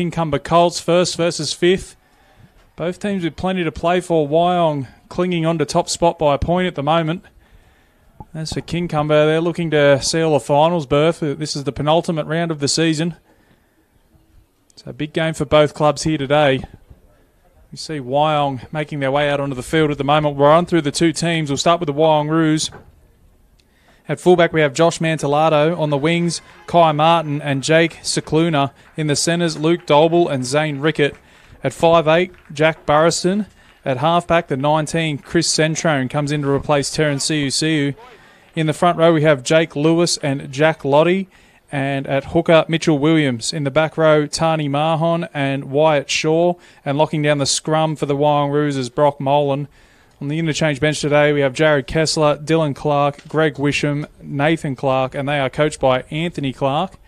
Kincumber Colts, first versus fifth. Both teams with plenty to play for. Wyong clinging on to top spot by a point at the moment. As for Kincumber, they're looking to seal a finals berth. This is the penultimate round of the season. A big game for both clubs here today. We see Wyong making their way out onto the field at the moment. We're on through the two teams. We'll start with the Wyong Roos. At fullback, we have Josh Mantellato. On the wings, Kai Martin and Jake Cicluna. In the centres, Luke Dolble and Zane Rickett. At 5'8, Jack Burriston. At halfback, the 19, Chris Centrone comes in to replace Terence Siu In the front row, we have Jake Lewis and Jack Lottie. And at hooker, Mitchell Williams. In the back row, Tani Mahon and Wyatt Shaw. And locking down the scrum for the Wyong Roos is Brock Molan. On the interchange bench today, we have Jared Kessler, Dylan Clark, Greg Wisham, Nathan Clark, and they are coached by Anthony Clark.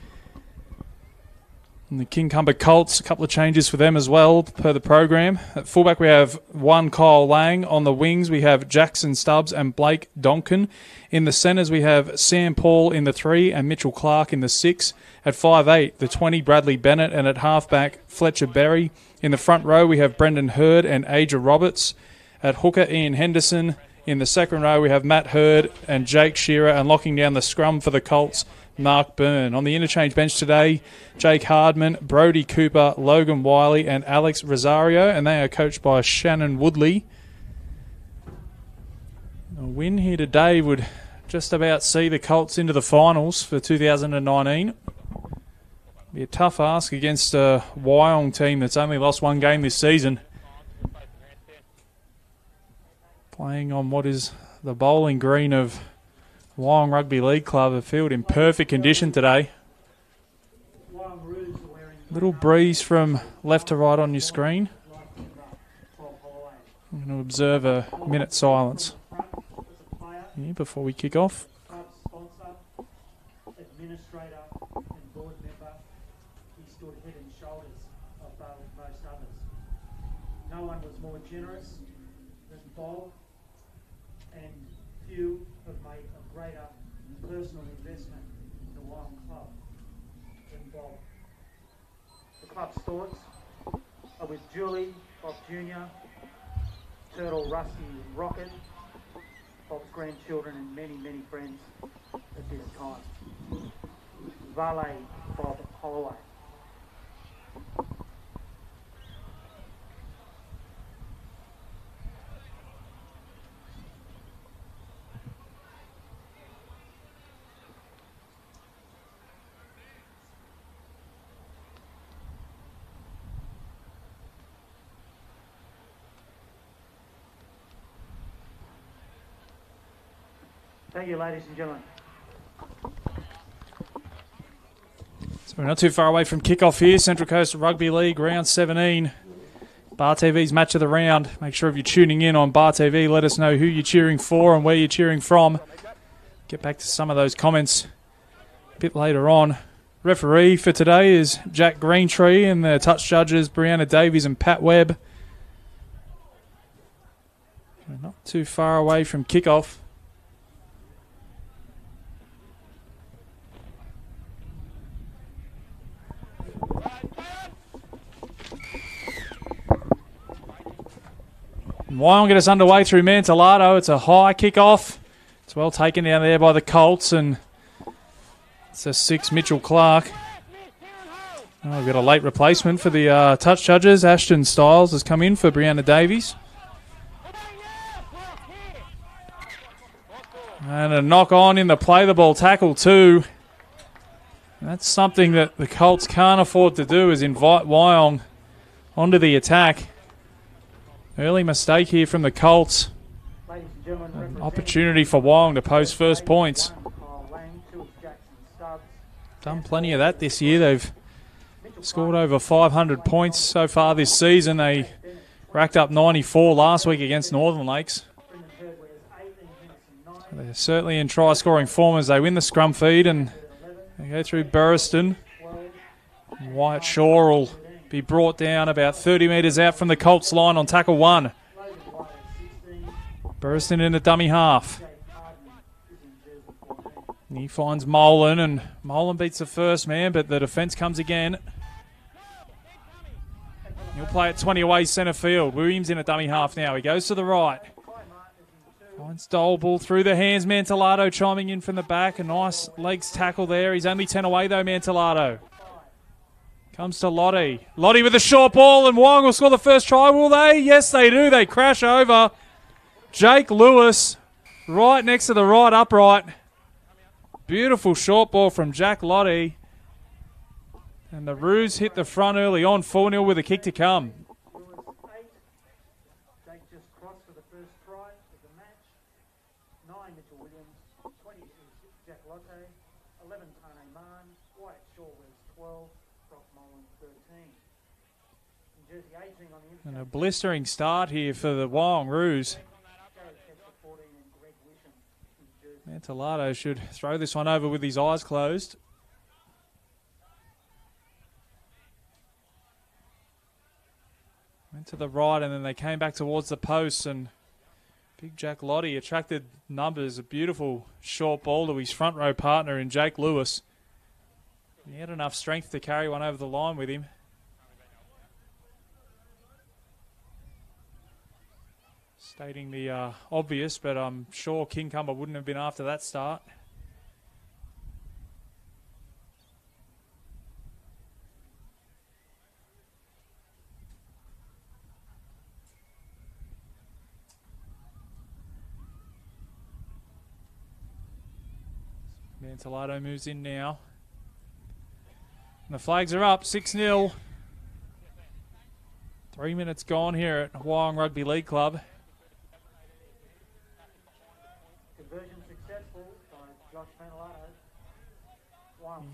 And the Kincumber Colts, a couple of changes for them as well per the program. At fullback, we have one Kyle Lang. On the wings, we have Jackson Stubbs and Blake Donkin. In the centres, we have Sam Paul in the three and Mitchell Clark in the six. At five eight, the 20, Bradley Bennett. And at halfback, Fletcher Berry. In the front row, we have Brendan Hurd and Aja Roberts. At hooker, Ian Henderson. In the second row, we have Matt Hurd and Jake Shearer. And locking down the scrum for the Colts, Mark Byrne. On the interchange bench today, Jake Hardman, Brody Cooper, Logan Wiley, and Alex Rosario, and they are coached by Shannon Woodley. A win here today would just about see the Colts into the finals for 2019. Be a tough ask against a Wyong team that's only lost one game this season. Playing on what is the bowling green of Wyong Rugby League Club, a field in perfect condition today. Little breeze from left to right on your screen. I'm going to observe a minute silence here before we kick off. No one was more generous than Bob, and few have made a greater personal investment in the Wyong Club than Bob. Club's thoughts are with Julie, Bob Jr., Turtle, Rusty, Rocket, Bob's grandchildren, and many, many friends at this time. Valet Bob Holloway. Thank you, ladies and gentlemen. So we're not too far away from kickoff here. Central Coast Rugby League, round 17. Bar TV's match of the round. Make sure if you're tuning in on Bar TV, let us know who you're cheering for and where you're cheering from. Get back to some of those comments a bit later on. Referee for today is Jack Greentree, and the touch judges Brianna Davies and Pat Webb. We're not too far away from kickoff. Wyong get us underway through Mantellato. It's a high kick off. It's well taken down there by the Colts, and it's a six Mitchell Clark. Oh, we've got a late replacement for the uh, touch judges. Ashton Styles has come in for Brianna Davies. And a knock on in the play the ball tackle, too. That's something that the Colts can't afford to do is invite Wyong onto the attack. Early mistake here from the Colts. An opportunity for Wyong to post first points. Done plenty of that this year. They've scored over 500 points so far this season. They racked up 94 last week against Northern Lakes. They're certainly in try scoring form as they win the scrum feed and they go through Burriston. Wyatt Shaw will be brought down about 30 metres out from the Colts line on tackle one. Burriston in the dummy half. He finds Molan, and Molan beats the first man, but the defence comes again. He'll play at 20 away centre field. Williams in a dummy half now. He goes to the right. Finds Dolble through the hands. Mantellato chiming in from the back. A nice legs tackle there. He's only 10 away though, Mantellato. Comes to Lottie. Lottie with a short ball, and Wyong will score the first try, will they? Yes, they do. They crash over. Jake Lewis right next to the right upright. Beautiful short ball from Jack Lottie. And the Roos hit the front early on, 4 0 with a kick to come. And a blistering start here for the Wyong Roos. Mantellato should throw this one over with his eyes closed. Went to the right and then they came back towards the post and Big Jack Lottie attracted numbers. A beautiful short ball to his front row partner in Jake Lewis. He had enough strength to carry one over the line with him. Stating the uh, obvious, but I'm sure Kincumber wouldn't have been after that start. Mantellato moves in now. And the flags are up, 6 0. Three minutes gone here at Wyong Rugby League Club.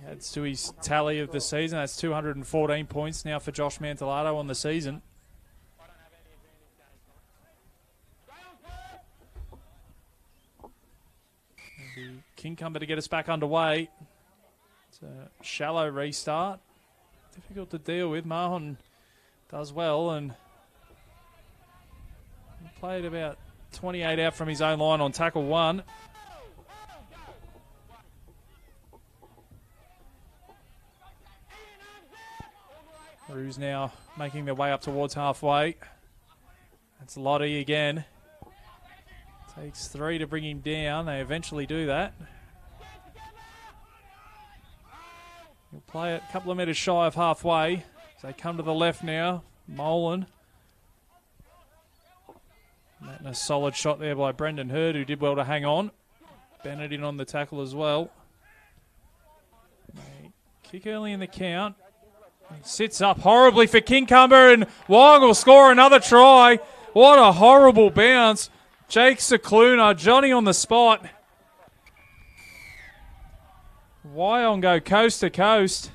Adds to his tally of the season. That's 214 points now for Josh Mantellato on the season. Kincumber to get us back underway. It's a shallow restart. Difficult to deal with. Mahon does well and played about 28 out from his own line on tackle one. Roos now making their way up towards halfway. That's Lottie again. Takes three to bring him down. They eventually do that. He'll play it a couple of metres shy of halfway. As they come to the left now. Molan. And a solid shot there by Brendan Hurd, who did well to hang on. Bennett in on the tackle as well. They kick early in the count. Sits up horribly for Kincumber, and Wyong will score another try. What a horrible bounce. Jake Cicluna, Johnny on the spot. Wyong go coast to coast.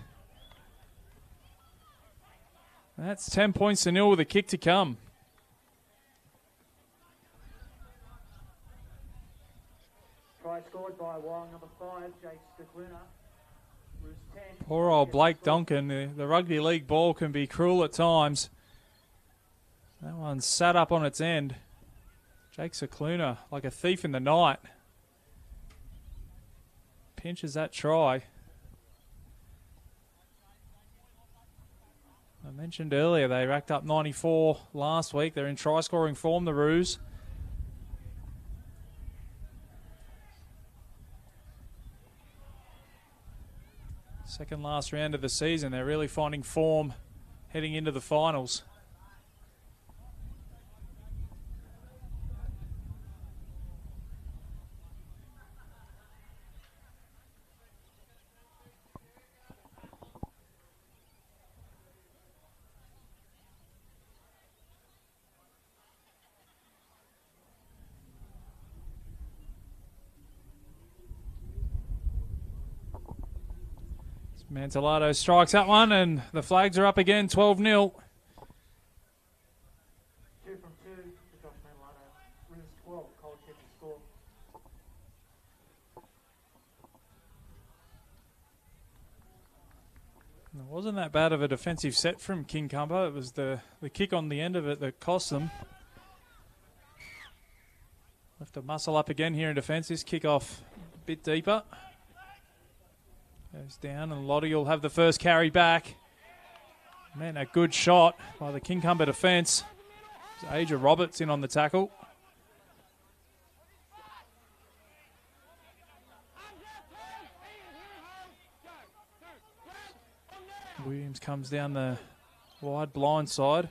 That's 10 points to nil with a kick to come. Try scored by Wyong, number five, Jake Cicluna. Poor old Blake Donkin. The, the, rugby league ball can be cruel at times. That one sat up on its end. Jake Cicluna, like a thief in the night. Pinches that try. I mentioned earlier they racked up 94 last week. They're in try scoring form, the Roos. Second last round of the season. They're really finding form heading into the finals. Mantellato strikes that one, and the flags are up again, 12 0. It wasn't that bad of a defensive set from Kincumber. It was the, the kick on the end of it that cost them. Left to muscle up again here in defence. This kick off a bit deeper. Goes down, and Lottie will have the first carry back. Man, a good shot by the Kincumber defence. Aja Roberts in on the tackle. Williams comes down the wide blind side.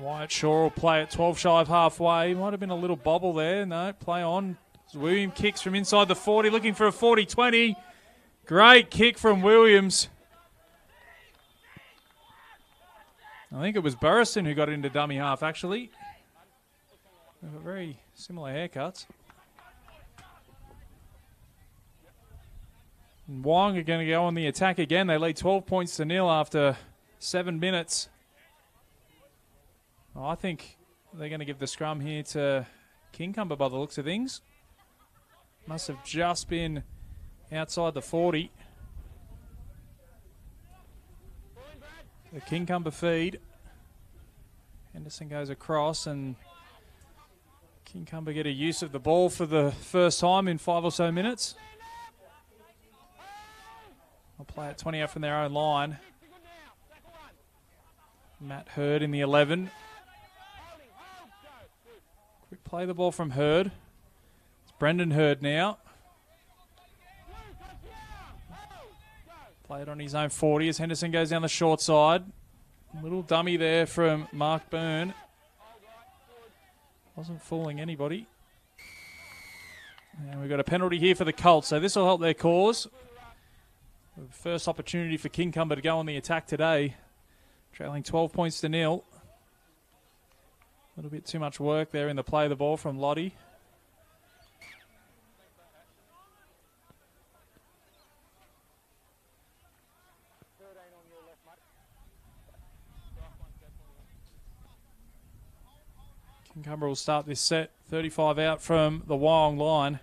Wyatt Shaw will play at 12 shy of halfway. Might have been a little bobble there. No, play on. William kicks from inside the 40, looking for a 40 20. Great kick from Williams. I think it was Burriston who got into dummy half, actually. Very similar haircuts. And Wyong are going to go on the attack again. They lead 12 points to nil after seven minutes. I think they're going to give the scrum here to Kincumber by the looks of things. Must have just been outside the 40. The Kincumber feed. Henderson goes across and Kincumber get a use of the ball for the first time in five or so minutes. I'll play it 20 out from their own line. Matt Hurd in the 11. Quick play the ball from Hurd. It's Brendan Hurd now. Play it on his own 40 as Henderson goes down the short side. Little dummy there from Mark Byrne. Wasn't fooling anybody. And we've got a penalty here for the Colts, so this will help their cause. First opportunity for Kincumber to go on the attack today. Trailing 12 points to nil. A little bit too much work there in the play of the ball from Lottie. Kincumber will start this set. 35 out from the Wyong line.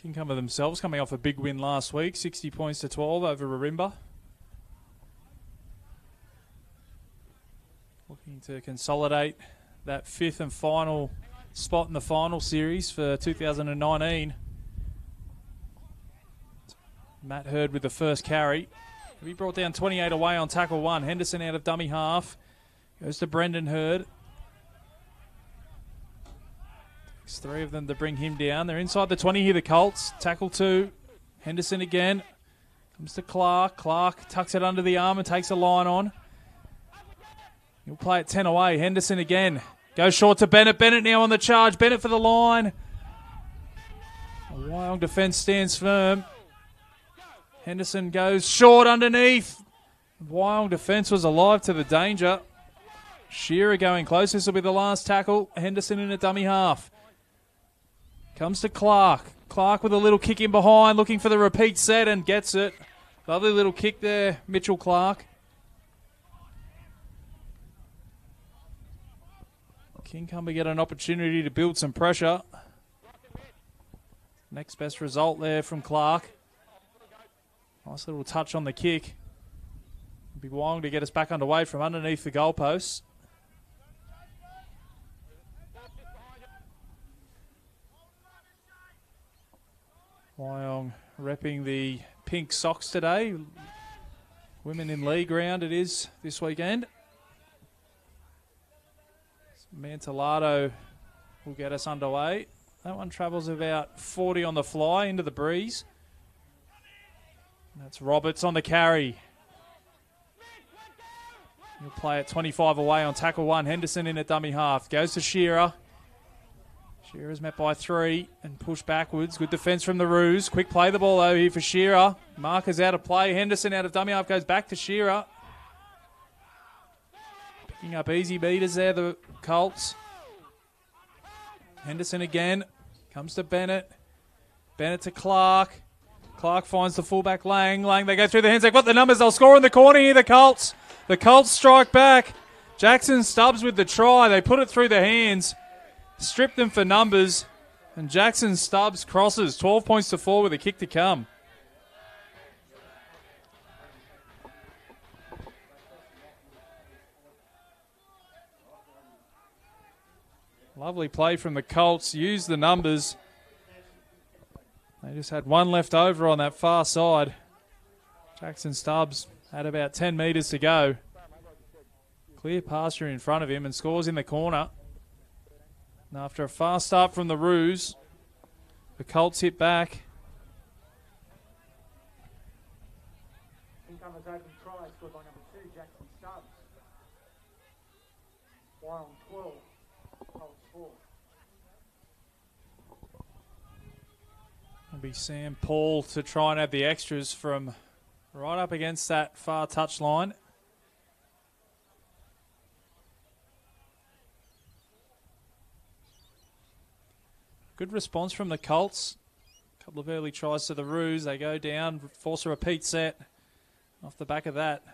Kincumber themselves coming off a big win last week, 60 points to 12 over Ourimbah. Looking to consolidate that fifth and final spot in the final series for 2019. Matt Hurd with the first carry. He brought down 28 away on tackle one. Henderson out of dummy half. Goes to Brendan Hurd. Takes three of them to bring him down. They're inside the 20 here, the Colts. Tackle two. Henderson again. Comes to Clark. Clark tucks it under the arm and takes a line on. He'll play it 10 away. Henderson again. Goes short to Bennett. Bennett now on the charge. Bennett for the line. A Wyong defence stands firm. Henderson goes short underneath. Wyong defence was alive to the danger. Shearer going close. This will be the last tackle. Henderson in a dummy half. Comes to Clark. Clark with a little kick in behind, looking for the repeat set and gets it. Lovely little kick there, Mitchell Clark. Kincumber get an opportunity to build some pressure. Next best result there from Clark. Nice little touch on the kick. Be Wyong to get us back underway from underneath the goalposts. Wyong repping the pink socks today. Women in league round it is this weekend. Mantellato will get us underway. That one travels about 40 on the fly into the breeze. That's Roberts on the carry. He'll play at 25 away on tackle one. Henderson in a dummy half. Goes to Shearer. Shearer's met by three and pushed backwards. Good defence from the Roos. Quick play the ball over here for Shearer. Marker's out of play. Henderson out of dummy half goes back to Shearer. Picking up easy beaters there, the Colts. Henderson again. Comes to Bennett. Bennett to Clark. Clark finds the fullback Lang. Lang, they go through the hands. They've got the numbers. They'll score in the corner here, the Colts. The Colts strike back. Jackson Stubbs with the try. They put it through the hands. Strip them for numbers. And Jackson Stubbs crosses 12 points to 4 with a kick to come. Lovely play from the Colts. Use the numbers. They just had one left over on that far side. Jackson Stubbs had about 10 metres to go. Clear pasture in front of him and scores in the corner. And after a fast start from the Roos, the Colts hit back. Incumbers open try scored by number two, Jackson Stubbs. Wyong 12, Colts 4. It'll be Sam Paul to try and have the extras from right up against that far touch line. Good response from the Colts. A couple of early tries to the Roos. They go down, force a repeat set. Off the back of that.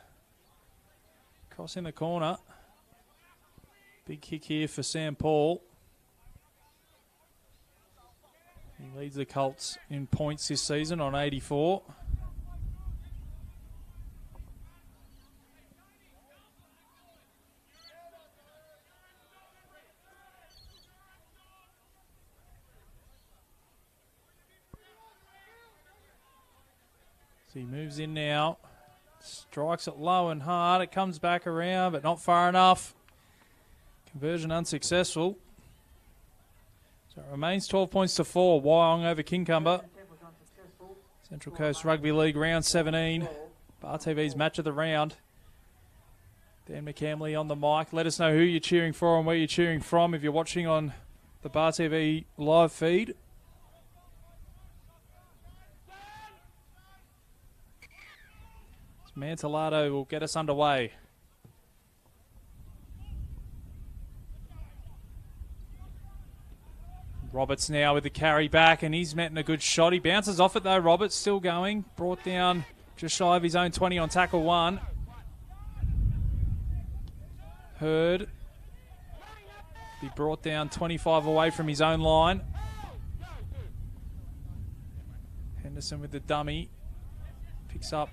Crossing the corner. Big kick here for Sam Paul. He leads the Colts in points this season on 84. So he moves in now, strikes it low and hard. It comes back around, but not far enough. Conversion unsuccessful. So it remains 12 points to 4. Wyong over Kincumber. Attempt. Central Coast Rugby League round 17. 12. Bar TV's match of the round. Dan McCamley on the mic. Let us know who you're cheering for and where you're cheering from if you're watching on the Bar TV live feed. Mantellato will get us underway. Roberts now with the carry back, and he's met in a good shot. He bounces off it though. Roberts still going, brought down just shy of his own 20 on tackle one. Hurd be brought down 25 away from his own line. Henderson with the dummy picks up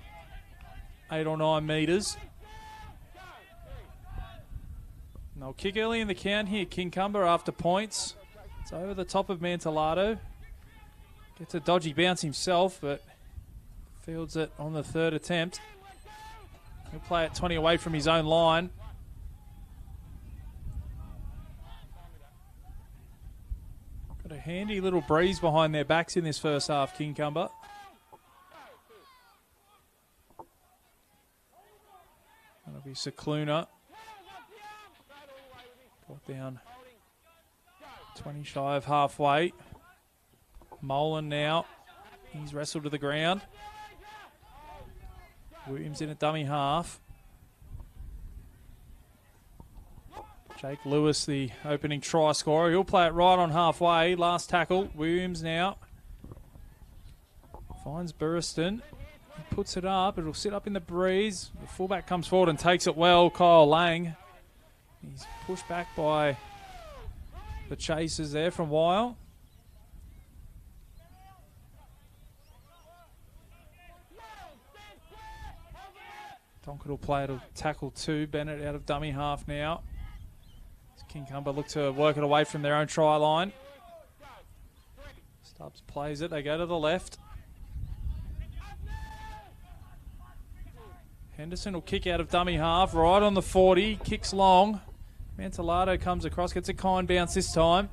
eight or nine metres. And they'll kick early in the count here. Kincumber after points. It's over the top of Mantellato. Gets a dodgy bounce himself, but fields it on the third attempt. He'll play it 20 away from his own line. Got a handy little breeze behind their backs in this first half, Kincumber. Be Cicluna. Brought down 20 shy of halfway. Molan now. He's wrestled to the ground. Williams in a dummy half. Jake Lewis, the opening try scorer. He'll play it right on halfway. Last tackle. Williams now. Finds Burriston. Puts it up. It'll sit up in the breeze. The fullback comes forward and takes it well. Kyle Lang. He's pushed back by the chasers there from Weil. Donkin will play it a tackle two. Bennett out of dummy half now. As Kincumber look to work it away from their own try line. Stubbs plays it. They go to the left. Henderson will kick out of dummy half, right on the 40, kicks long. Mantellato comes across, gets a kind bounce this time.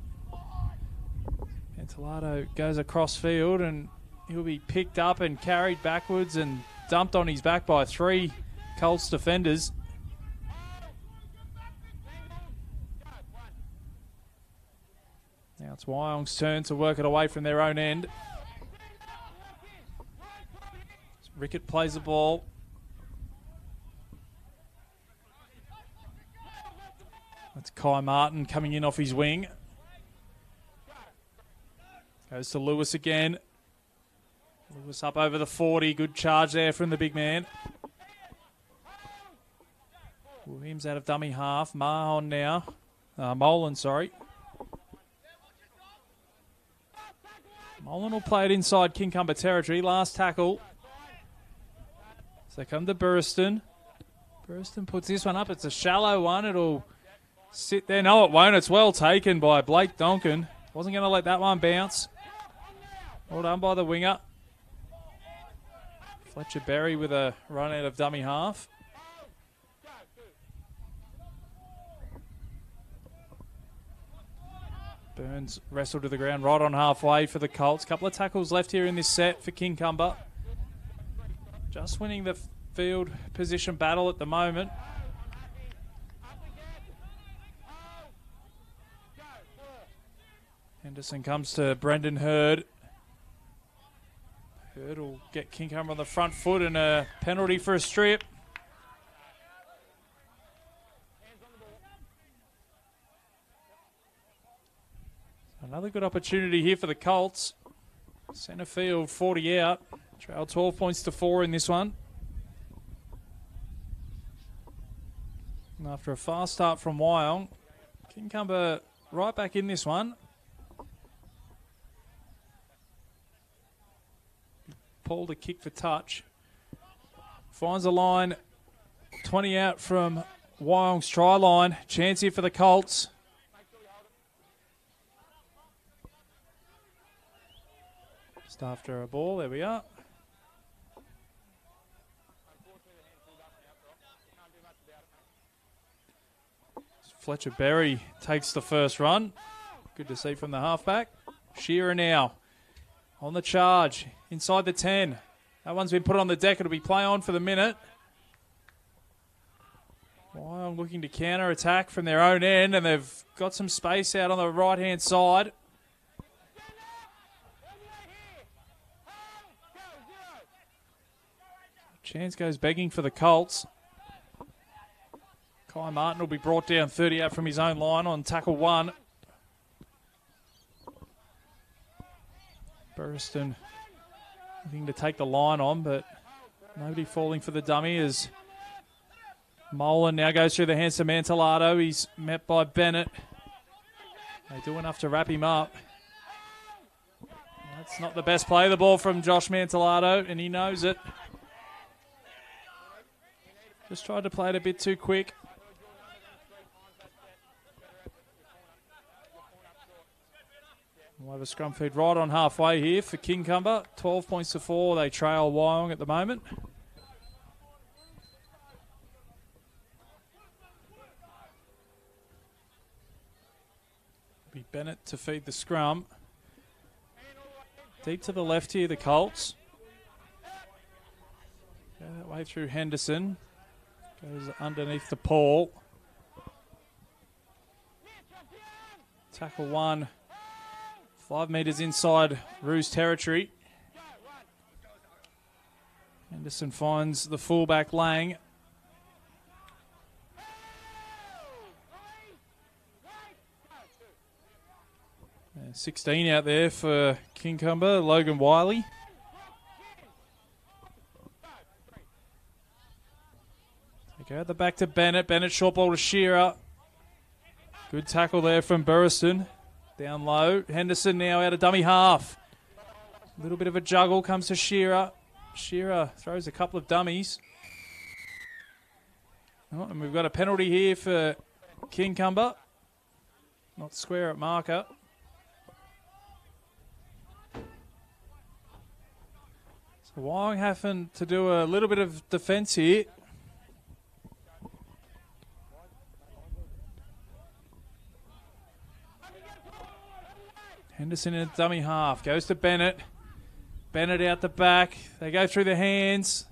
Mantellato goes across field and he'll be picked up and carried backwards and dumped on his back by three Colts defenders. Now it's Wyong's turn to work it away from their own end. Rickett plays the ball. That's Kai Martin coming in off his wing. Goes to Lewis again. Lewis up over the 40. Good charge there from the big man. Williams out of dummy half. Mahon now. Uh, Molan, sorry. Molan will play it inside Kincumber territory. Last tackle. So come to Burriston. Burriston puts this one up. It's a shallow one. It'll sit there. No, it won't. It's well taken by Blake Donkin. Wasn't going to let that one bounce. Well done by the winger. Fletcher Berry with a run out of dummy half. Burns wrestled to the ground right on halfway for the Colts. Couple of tackles left here in this set for Kincumber. Just winning the field position battle at the moment. Henderson comes to Brendan Hurd. Hurd will get Kincumber on the front foot and a penalty for a strip. Another good opportunity here for the Colts. Centre field 40 out. Trail 12 points to 4 in this one. And after a fast start from Wyong, Kincumber right back in this one. Paul to kick for touch. Finds a line 20 out from Wyong's try line. Chance here for the Colts. Just after a ball, there we are. Fletcher Berry takes the first run. Good to see from the halfback. Shearer now on the charge inside the 10. That one's been put on the deck. It'll be play on for the minute. Wyong looking to counter attack from their own end, and they've got some space out on the right hand side. Chance goes begging for the Colts. Kai Martin will be brought down 30 out from his own line on tackle one. Burriston looking to take the line on, but nobody falling for the dummy as Molan now goes through the hands of Mantellato. He's met by Bennett. They do enough to wrap him up. That's not the best play the ball from Josh Mantellato, and he knows it. Just tried to play it a bit too quick. We'll have a scrum feed right on halfway here for Kincumber. 12 points to 4. They trail Wyong at the moment. Be Bennett to feed the scrum. Deep to the left here, the Colts. Go that way through Henderson. Goes underneath the pole. Tackle one. Five metres inside Roos territory. Henderson finds the fullback Lang. Uh, 16 out there for Kincumber, Logan Wiley. Go the back to Bennett. Bennett short ball to Shearer. Good tackle there from Burriston. Down low. Henderson now out of dummy half. A little bit of a juggle comes to Shearer. Shearer throws a couple of dummies. Oh, and we've got a penalty here for Kincumber. Not square at marker. So Wyong having to do a little bit of defence here. Henderson in a dummy half. Goes to Bennett. Bennett out the back. They go through the hands.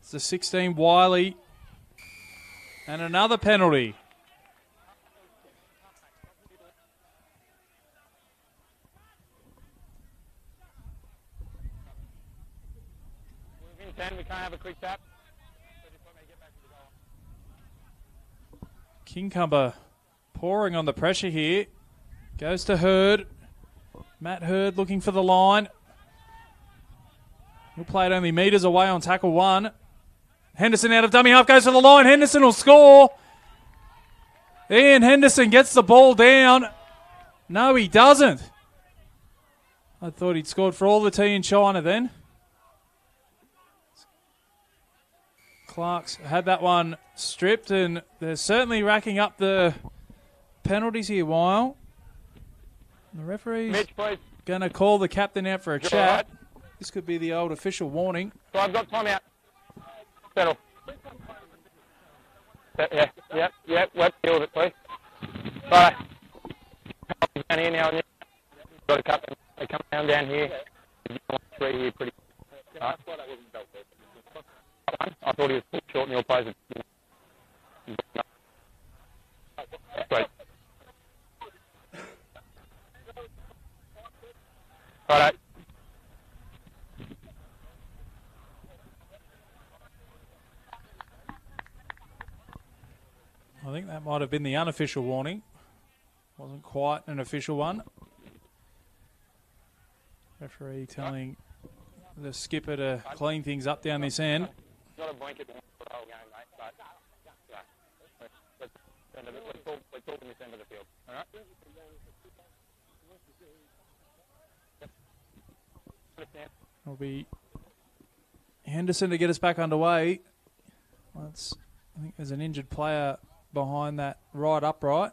It's the 16 Wiley. And another penalty. Within 10, we can't have a quick tap. Kincumber pouring on the pressure here. Goes to Hurd. Matt Hurd looking for the line. He'll play it only metres away on tackle one. Henderson out of dummy half goes to the line. Henderson will score. Ian Henderson gets the ball down. No, he doesn't. I thought he'd scored for all the tea in China then. Clark's had that one stripped, and they're certainly racking up the penalties here, while the referee's Mitch, please. going to call the captain out for a You're chat. right. This could be the old official warning. So I've got time out. Settle. Uh, yeah, yeah, yep, yep, wet, deal with it, please. Right. Down here now, got a couple, they come down down here. Three here, pretty. Right. I thought he was short and your players are Great. Righto. I think that might have been the unofficial warning. Wasn't quite an official one. Referee telling the skipper to clean things up down this end. Not a blanket for the whole game, mate, but yeah. Let's, let's, end of it. let's, talk, let's talk in this end of the field, all right? Yep. Understand. It'll be Henderson to get us back underway. I think there's an injured player behind that right upright.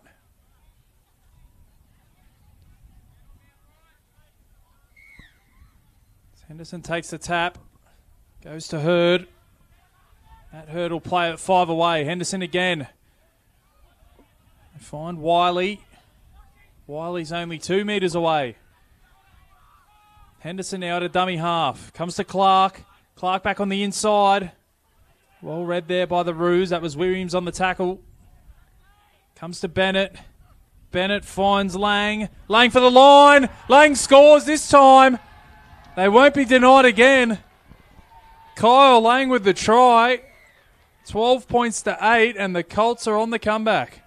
Henderson takes the tap, goes to Hurd. That Hurd will play it five away. Henderson again. Find Wiley. Wiley's only two metres away. Henderson now to dummy half. Comes to Clark. Clark back on the inside. Well read there by the Roos. That was Williams on the tackle. Comes to Bennett. Bennett finds Lang. Lang for the line. Lang scores this time. They won't be denied again. Kyle Lang with the try. 12 points to 8, and the Colts are on the comeback.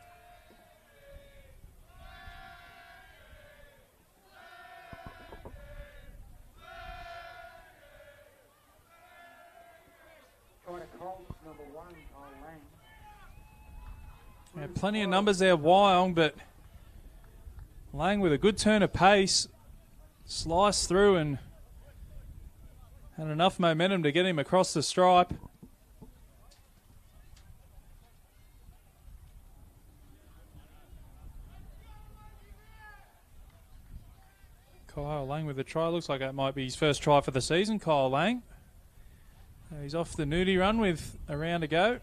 Yeah, plenty of numbers there, Wyong, but Lang with a good turn of pace, sliced through and had enough momentum to get him across the stripe. Kyle Lang with a try. Looks like that might be his first try for the season, Kyle Lang. Uh, He's off the nudie run with a round to go.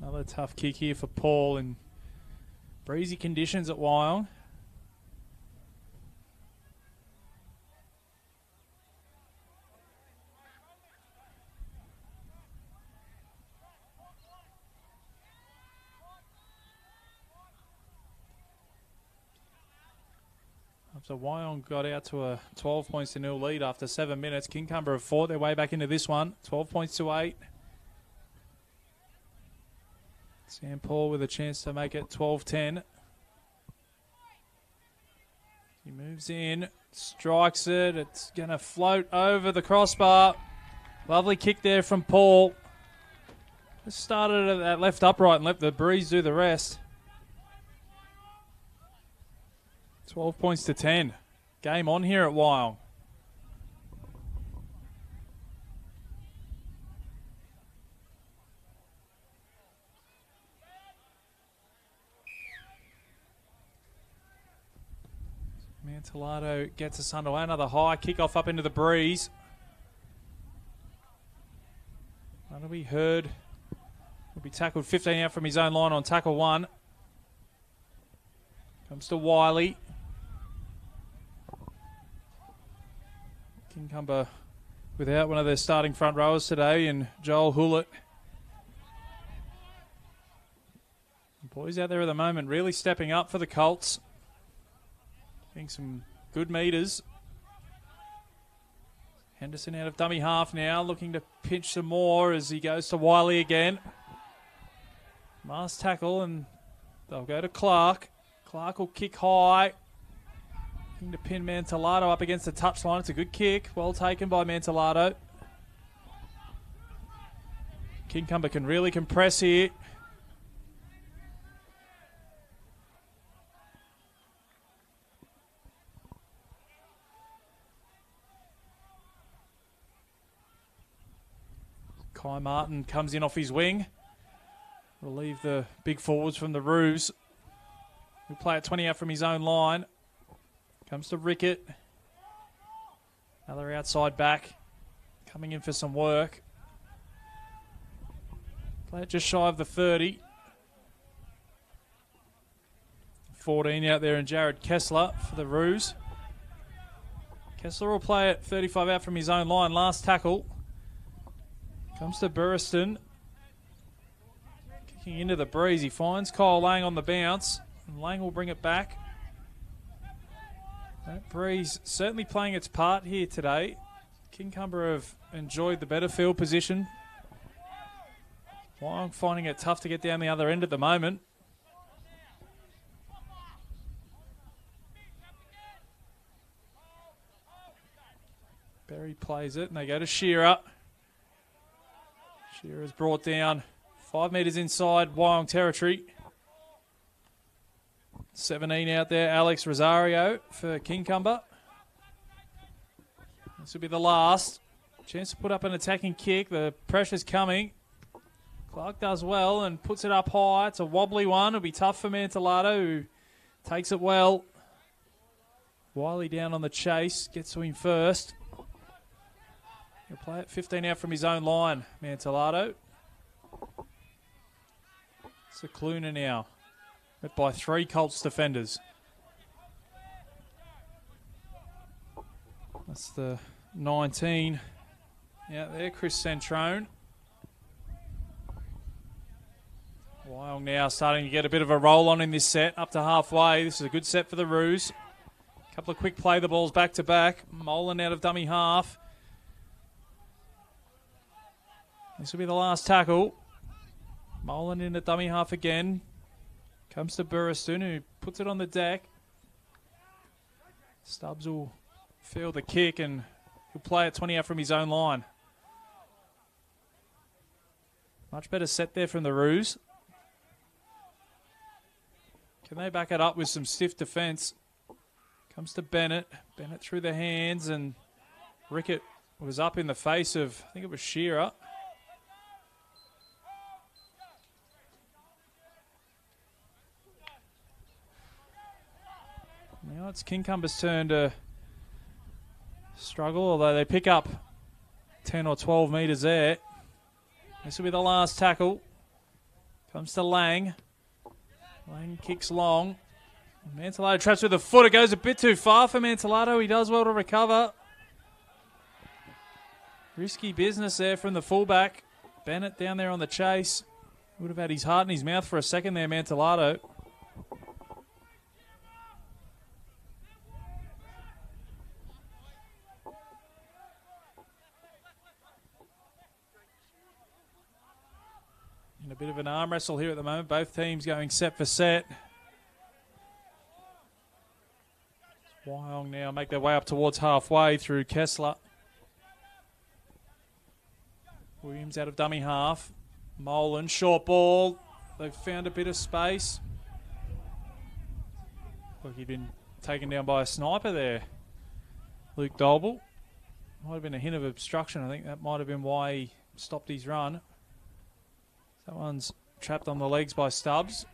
Another tough kick here for Paul in breezy conditions at Wyong. Wyong got out to a 12 points to nil lead after seven minutes. Kincumber have fought their way back into this one. 12 points to eight. Sam Paul with a chance to make it 12 10. He moves in, strikes it. It's going to float over the crossbar. Lovely kick there from Paul. Just started at that left upright and let the breeze do the rest. 12 points to 10. Game on here at Wyong. Mantellato gets us underway. Another high kick off up into the breeze. That'll be Hurd. Will be tackled 15 out from his own line on tackle one. Comes to Wiley. Kincumber without one of their starting front rowers today in Joel Hullett. Boys out there at the moment really stepping up for the Colts. Getting some good meters. Henderson out of dummy half now, looking to pinch some more as he goes to Wiley again. Mast tackle, and they'll go to Clark. Clark will kick high. Looking to pin Mantellato up against the touchline. It's a good kick. Well taken by Mantellato. Kincumber can really compress here. Kai Martin comes in off his wing. Relieve the big forwards from the Roos. He'll play it 20 out from his own line. Comes to Rickett. Another outside back. Coming in for some work. Play just shy of the 30. 14 out there and Jared Kessler for the Roos. Kessler will play it 35 out from his own line. Last tackle. Comes to Burriston. Kicking into the breeze. He finds Kyle Lang on the bounce. And Lang will bring it back. That breeze certainly playing its part here today. Kincumber have enjoyed the better field position. Wyong finding it tough to get down the other end at the moment. Berry plays it and they go to Shearer. Shearer's brought down five metres inside Wyong territory. 17 out there, Alex Rosario for Kincumber. This will be the last. Chance to put up an attacking kick. The pressure's coming. Clark does well and puts it up high. It's a wobbly one. It'll be tough for Mantellato, who takes it well. Wiley down on the chase. Gets to him first. He'll play it 15 out from his own line, Mantellato. It's Cicluna now. Met by three Colts defenders. That's the 19 out there, Chris Centrone. Wyong now starting to get a bit of a roll on in this set, up to halfway. This is a good set for the Roos. Couple of quick play the balls back to back. Molan out of dummy half. This will be the last tackle. Molan in the dummy half again. Comes to Burriston, who puts it on the deck. Stubbs will feel the kick and he'll play it 20 out from his own line. Much better set there from the Roos. Can they back it up with some stiff defence? Comes to Bennett. Bennett through the hands and Rickett was up in the face of, I think it was Shearer. Now it's Kincumber's turn to struggle, although they pick up 10 or 12 metres there. This will be the last tackle. Comes to Lang. Lang kicks long. Mantellato traps with a foot. It goes a bit too far for Mantellato. He does well to recover. Risky business there from the fullback. Bennett down there on the chase. Would have had his heart in his mouth for a second there, Mantellato. A bit of an arm wrestle here at the moment. Both teams going set for set. Wyong now make their way up towards halfway through Kessler. Williams out of dummy half. Molan, short ball. They've found a bit of space. Look, he'd been taken down by a sniper there. Luke Dolble. Might have been a hint of obstruction. I think that might have been why he stopped his run. That one's trapped on the legs by Stubbs.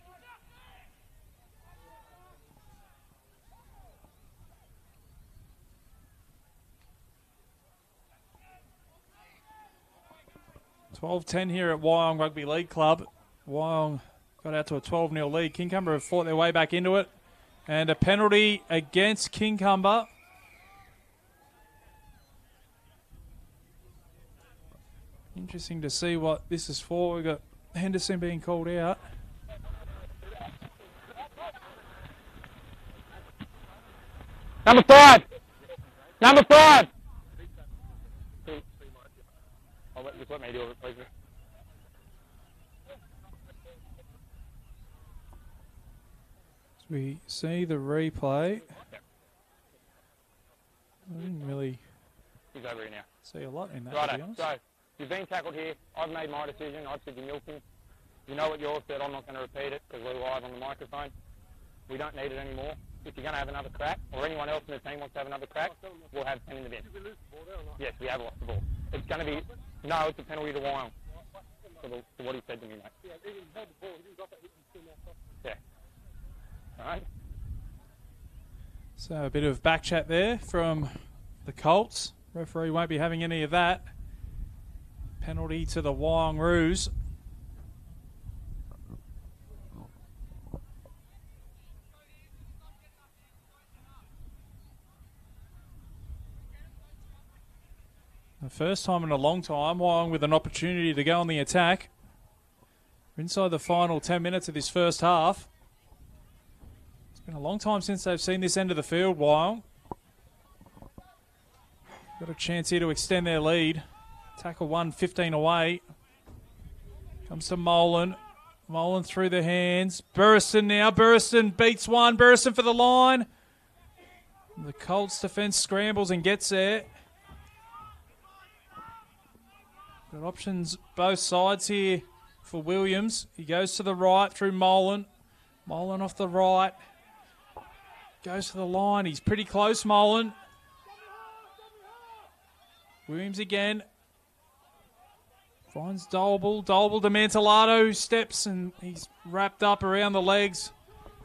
Twelve ten here at Wyong Rugby League Club. Wyong got out to a 12 0 lead. Kincumber have fought their way back into it. And a penalty against Kincumber. Interesting to see what this is for. We've got Henderson being called out. Number five. Number five. I'll let, just let me do it, please. As we see the replay, I didn't really He's over here now. see a lot in that, to be honest. You've been tackled here. I've made my decision. I've said you milk him. You know what yours said. I'm not going to repeat it because we're live on the microphone. We don't need it anymore. If you're going to have another crack, or anyone else in the team wants to have another crack, we'll have 10 in the bin. Yes, we have lost the ball. It's going to be, no, it's a penalty to Wyong. for, the, for what he said to me, mate. Yeah, he held the ball. He didn't drop it. He Yeah. All right. So a bit of back chat there from the Colts. Referee won't be having any of that. Penalty to the Wyong Roos. The first time in a long time, Wyong with an opportunity to go on the attack. We're inside the final 10 minutes of this first half. It's been a long time since they've seen this end of the field, Wyong. Got a chance here to extend their lead. Tackle one, 15 away. Comes to Molan. Molan through the hands. Burriston now. Burriston beats one. Burriston for the line. The Colts defence scrambles and gets there. Got options both sides here for Williams. He goes to the right through Molan. Molan off the right. Goes to the line. He's pretty close, Molan. Williams again. Finds Dolble. Dolble to Mantellato. Steps and he's wrapped up around the legs.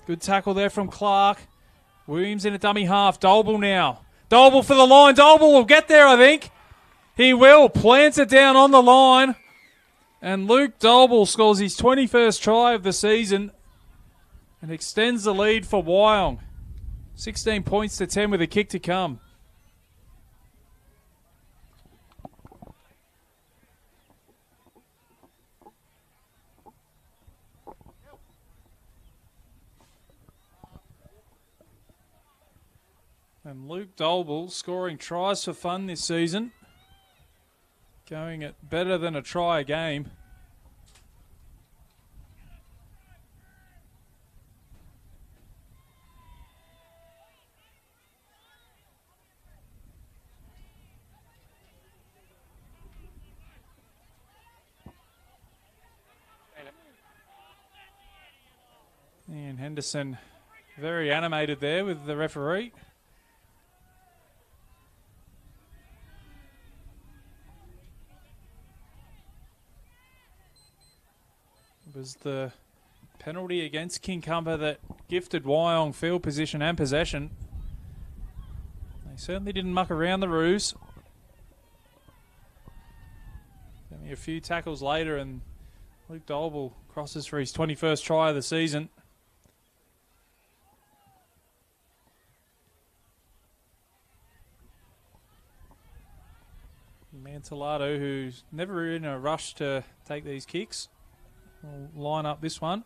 Good tackle there from Clark. Williams in a dummy half. Dolble now. Dolble for the line. Dolble will get there, I think. He will. Plants it down on the line. And Luke Dolble scores his 21st try of the season and extends the lead for Wyong. 16 points to 10 with a kick to come. And Luke Dolble scoring tries for fun this season. Going at better than a try a game. And Henderson very animated there with the referee. Was the penalty against Kincumber that gifted Wyong field position and possession. They certainly didn't muck around the Roos. Only a few tackles later, and Luke Dolble crosses for his 21st try of the season. Mantellato, who's never in a rush to take these kicks. We'll line up this one.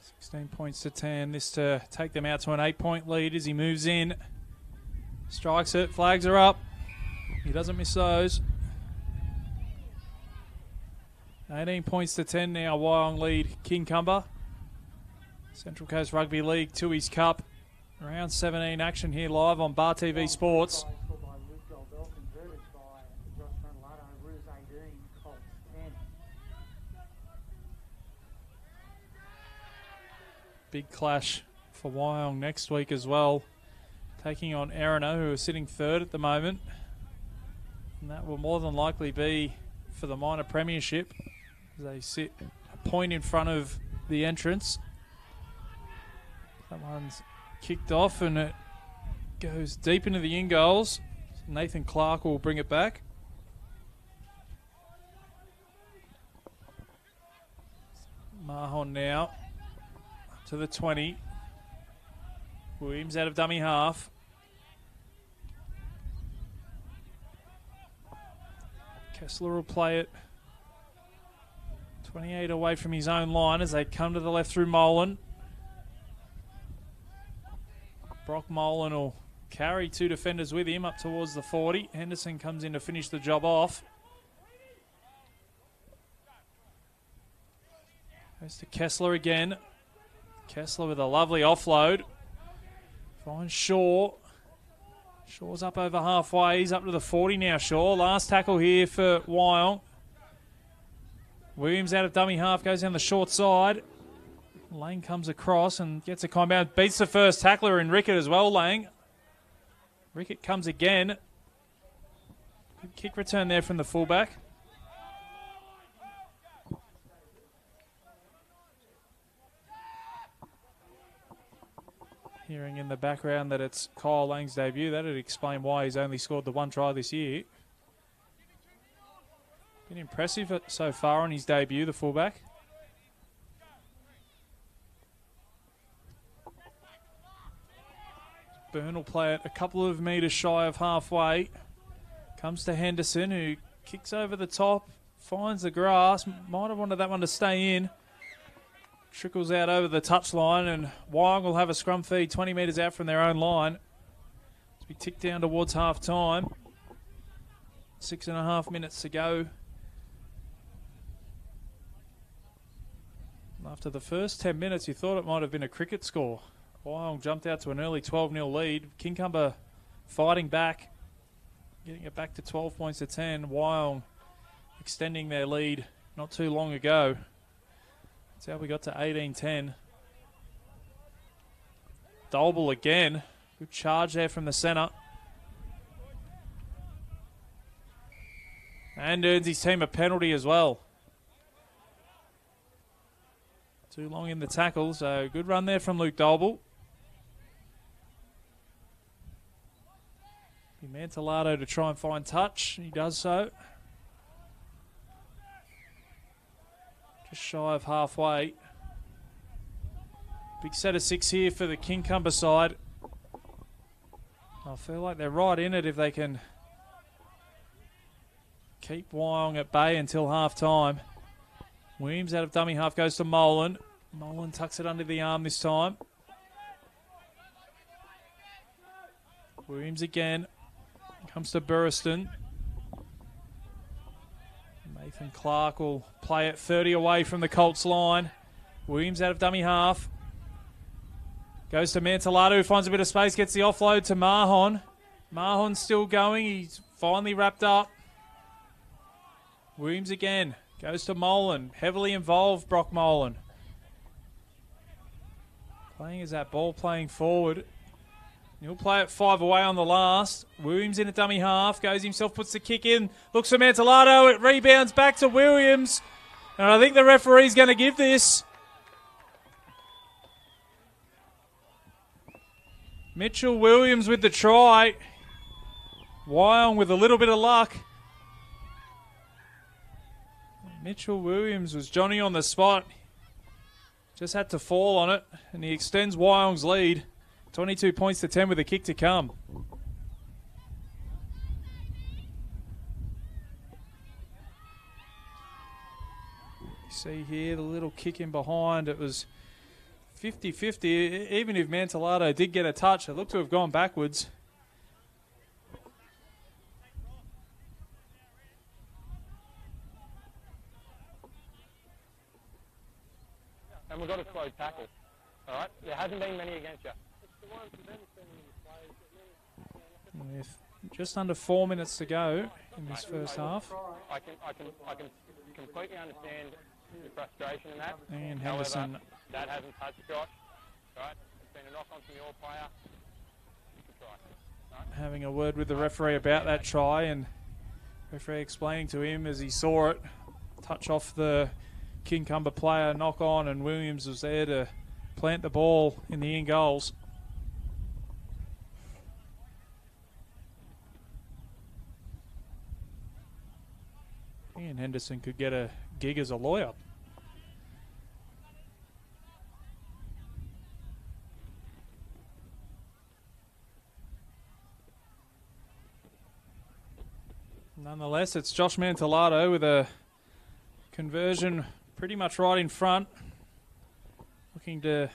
Sixteen points to ten. This to take them out to an eight-point lead as he moves in. Strikes it. Flags are up. He doesn't miss those. 18 points to 10 now. Wyong lead Kincumber. Central Coast Rugby League to his cup. Round 17 action here live on Bar TV Sports. Big clash for Wyong next week as well taking on Erina, who is sitting third at the moment. And that will more than likely be for the minor premiership. They sit a point in front of the entrance. That one's kicked off and it goes deep into the in goals. Nathan Clark will bring it back. Mahon now to the 20. Williams out of dummy half. Kessler will play it 28 away from his own line as they come to the left through Molan. Brock Molan will carry two defenders with him up towards the 40. Henderson comes in to finish the job off. Goes to Kessler again. Kessler with a lovely offload. Finds Shaw. Shaw's up over halfway. He's up to the 40 now, Shaw. Last tackle here for Wyong. Williams out of dummy half, goes down the short side. Lang comes across and gets a compound. Beats the first tackler in Rickett as well, Lang. Rickett comes again. Good kick return there from the fullback. Hearing in the background that it's Kyle Lang's debut, that'd explain why he's only scored the one try this year. Been impressive so far on his debut, the fullback. Byrne will play it a couple of metres shy of halfway. Comes to Henderson, who kicks over the top, finds the grass. Might have wanted that one to stay in. Trickles out over the touchline, and Wyong will have a scrum feed 20 metres out from their own line. As we tick down towards half time. Six and a half minutes to go. After the first 10 minutes, you thought it might have been a cricket score. Wyong jumped out to an early 12 0 lead. Kincumber fighting back, getting it back to 12 points to 10. Wyong extending their lead not too long ago. That's how we got to 18 10. Dolble again. Good charge there from the centre. And earns his team a penalty as well. Too long in the tackle, so good run there from Luke Dolble. Mantellato to try and find touch. He does so. Just shy of halfway. Big set of six here for the Kincumber side. I feel like they're right in it if they can keep Wyong at bay until half time. Williams out of dummy half goes to Molan. Molan tucks it under the arm this time. Williams again. Comes to Burriston. Nathan Clark will play it 30 away from the Colts line. Williams out of dummy half. Goes to Mantellato, who finds a bit of space, gets the offload to Mahon. Mahon still going. He's finally wrapped up. Williams again. Goes to Molan. Heavily involved, Brock Molan. Playing as that ball playing forward. He'll play it five away on the last. Williams in a dummy half. Goes himself, puts the kick in. Looks for Mantellato. It rebounds back to Williams. And I think the referee's going to give this. Mitchell Williams with the try. Wyong with a little bit of luck. Mitchell Williams was Johnny on the spot. Just had to fall on it, and he extends Wyong's lead. 22 points to 10 with a kick to come. You see here the little kick in behind. It was 50 50. Even if Mantellato did get a touch, it looked to have gone backwards. And we've got a slow tackle. All right? There hasn't been many against you. With just under four minutes to go in this first half. I can, I can, I can completely understand your frustration in that. And However, Henderson that hasn't touched Josh. Right? It's been a knock on from your player. Right? having a word with the referee about that try and referee explaining to him as he saw it touch off the Kincumber player, knock on, and Williams was there to plant the ball in the in goals. Ian Henderson could get a gig as a lawyer. Nonetheless, it's Josh Mantellato with a conversion pretty much right in front. Looking to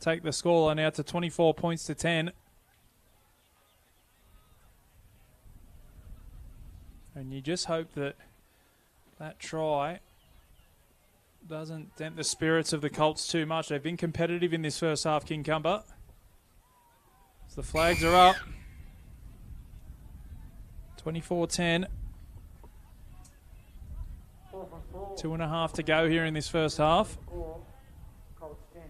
take the scoreline out to 24 points to 10. And you just hope that that try doesn't dent the spirits of the Colts too much. They've been competitive in this first half, Kincumber. As the flags are up. 24 10. Four from four. Two and a half to go here in this first half. Four. Colts 10.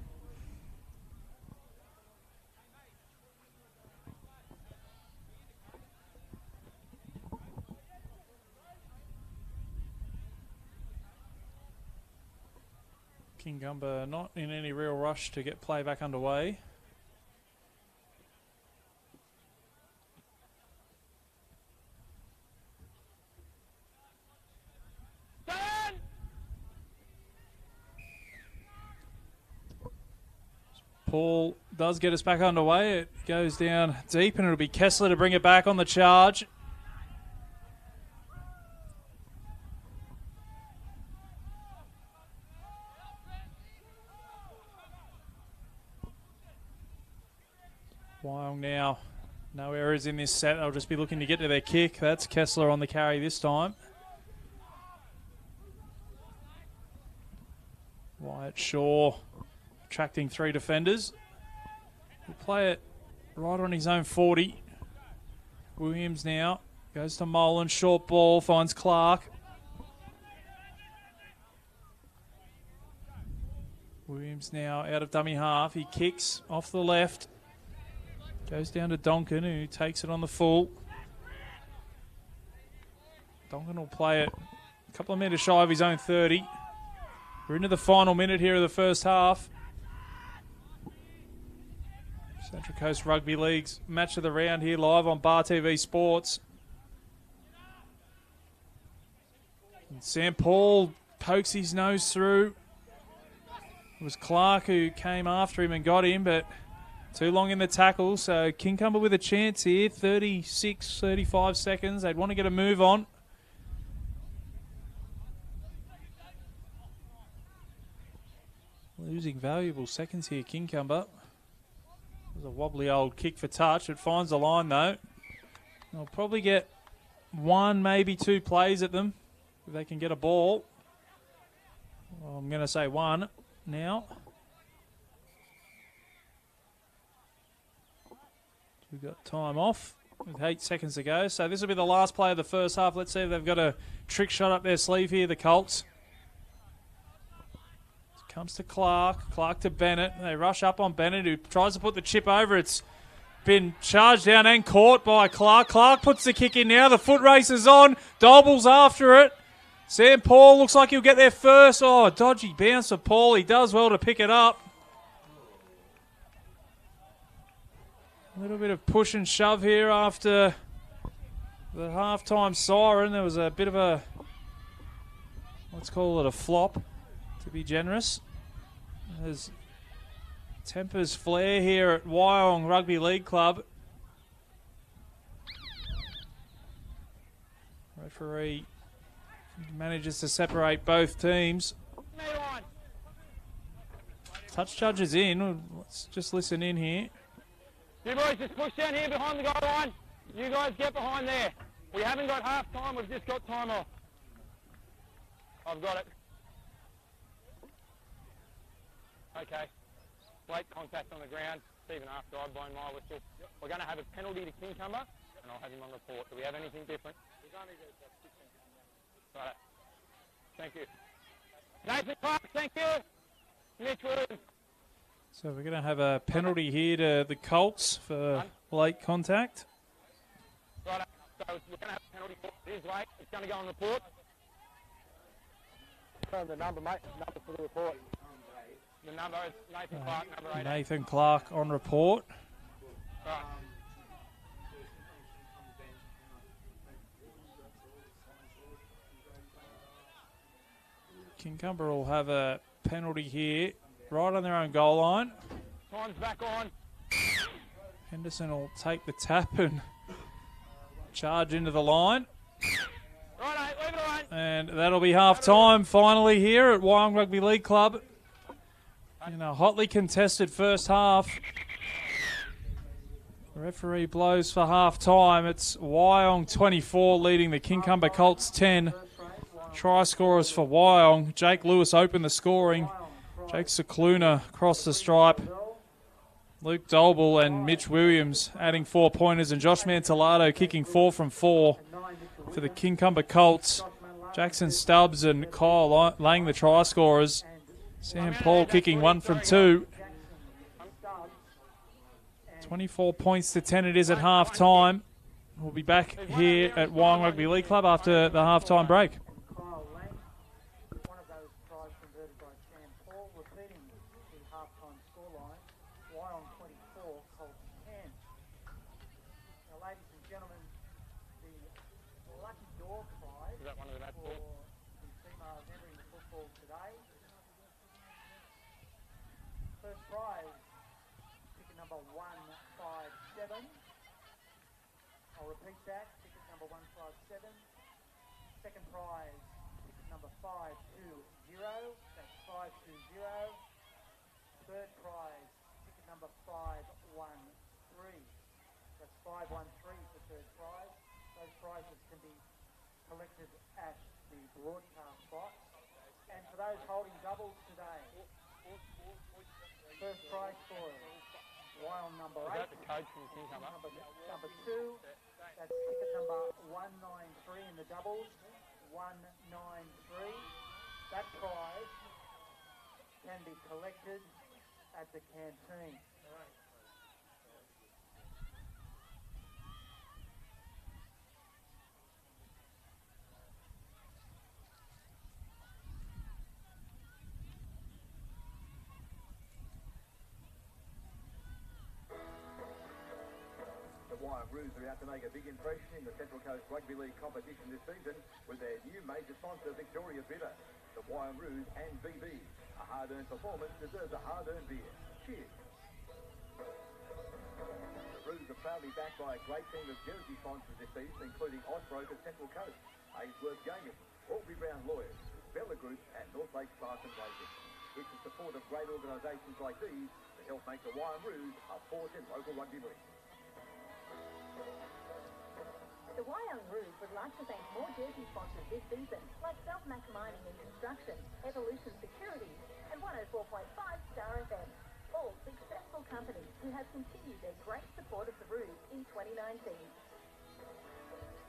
Kincumber not in any real rush to get play back underway. Paul does get us back underway. It goes down deep, and it'll be Kessler to bring it back on the charge. Wyong now. No errors in this set. They'll just be looking to get to their kick. That's Kessler on the carry this time. Wyatt Shaw attracting three defenders. He'll play it right on his own 40. Williams now goes to Molan. Short ball finds Clark. Williams now out of dummy half. He kicks off the left. Goes down to Donkin, who takes it on the full. Donkin will play it a couple of metres shy of his own 30. We're into the final minute here of the first half. Central Coast Rugby League's match of the round here live on Bar TV Sports. And Sam Paul pokes his nose through. It was Clark who came after him and got him, but too long in the tackle. So Kincumber with a chance here 36, 35 seconds. They'd want to get a move on. Losing valuable seconds here, Kincumber. There's a wobbly old kick for touch. It finds the line though. They'll probably get one, maybe two plays at them if they can get a ball. Well, I'm going to say one now. We've got time off with eight seconds to go. So this will be the last play of the first half. Let's see if they've got a trick shot up their sleeve here, the Colts. Comes to Clark. Clark to Bennett. They rush up on Bennett, who tries to put the chip over. It's been charged down and caught by Clark. Clark puts the kick in now. The foot race is on. Dolble's after it. Sam Paul looks like he'll get there first. Oh, dodgy bounce for Paul. He does well to pick it up. A little bit of push and shove here after the halftime siren. There was a bit of a, let's call it a flop, to be generous. There's tempers flare here at Wyong Rugby League Club. Referee manages to separate both teams. Touch judges in. Let's just listen in here. You boys just push down here behind the goal line. You guys get behind there. We haven't got half time, we've just got time off. I've got it. Okay. Late contact on the ground, even after I've blown my whistle. We're going to have a penalty to Kincumber, and I'll have him on report. Do we have anything different? Right. Thank you. Nathan Clark, thank you. Mitch Williams. So we're going to have a penalty here to the Colts for late contact. Right. So we're going to have a penalty. for It is late. It's going to go on report. The number, mate. Number for the report. The number is Nathan Clark, number eight. Nathan Clark on report. Right. Kincumber will have a penalty here, right on their own goal line. Time's back on. Henderson will take the tap and charge into the line. Right, leave it alone. And that'll be half time finally here at Wyong Rugby League Club. In a hotly contested first half. Referee blows for half time. It's Wyong 24 leading the Kincumber Colts 10. Try scorers for Wyong. Jake Lewis opened the scoring. Jake Cicluna crossed the stripe. Luke Dolble and Mitch Williams adding four pointers, and Josh Mantellato kicking four from four. For the Kincumber Colts. Jackson Stubbs and Kyle Lang the try scorers. Sam Paul kicking one from two. 24 points to 10 it is at half time. We'll be back here at Wyong Rugby League Club after the half time break. Kyle Lang. One of those tries converted by Sam Paul, repeating the half-time scoreline. Wyong 24, Colts 10. Now, ladies and gentlemen, the lucky door prize Is that one of the match for balls? the females entering the football today. First prize, ticket number 157. I'll repeat that, ticket number 157. Second prize, ticket number 520. That's 520. Third prize, ticket number 513. That's 513 for third prize. Those prizes can be collected at the broadcast box. And for those holding doubles today, first prize for Wild number eight. the coach from Kincumber? Number, number two, that's ticket number 193 in the doubles. 193. That prize can be collected at the canteen. Roos are out to make a big impression in the Central Coast Rugby League competition this season with their new major sponsor, Victoria Bitter. The Wyong Roos and VB. A hard-earned performance deserves a hard-earned beer. Cheers. The Roos are proudly backed by a great team of jersey sponsors this season, including Osbroker Central Coast, Ainsworth Gaming, Aubrey Brown Lawyers, Bella Group, and North Lake Spartan Racing. It's the support of great organisations like these that help make the Wyong Roos a force in local rugby league. The Wyong Roos would like to thank more jersey sponsors this season, like Selfmac Mining and Construction, Evolution Security, and 104.5 Star FM. All successful companies who have continued their great support of the Roos in 2019.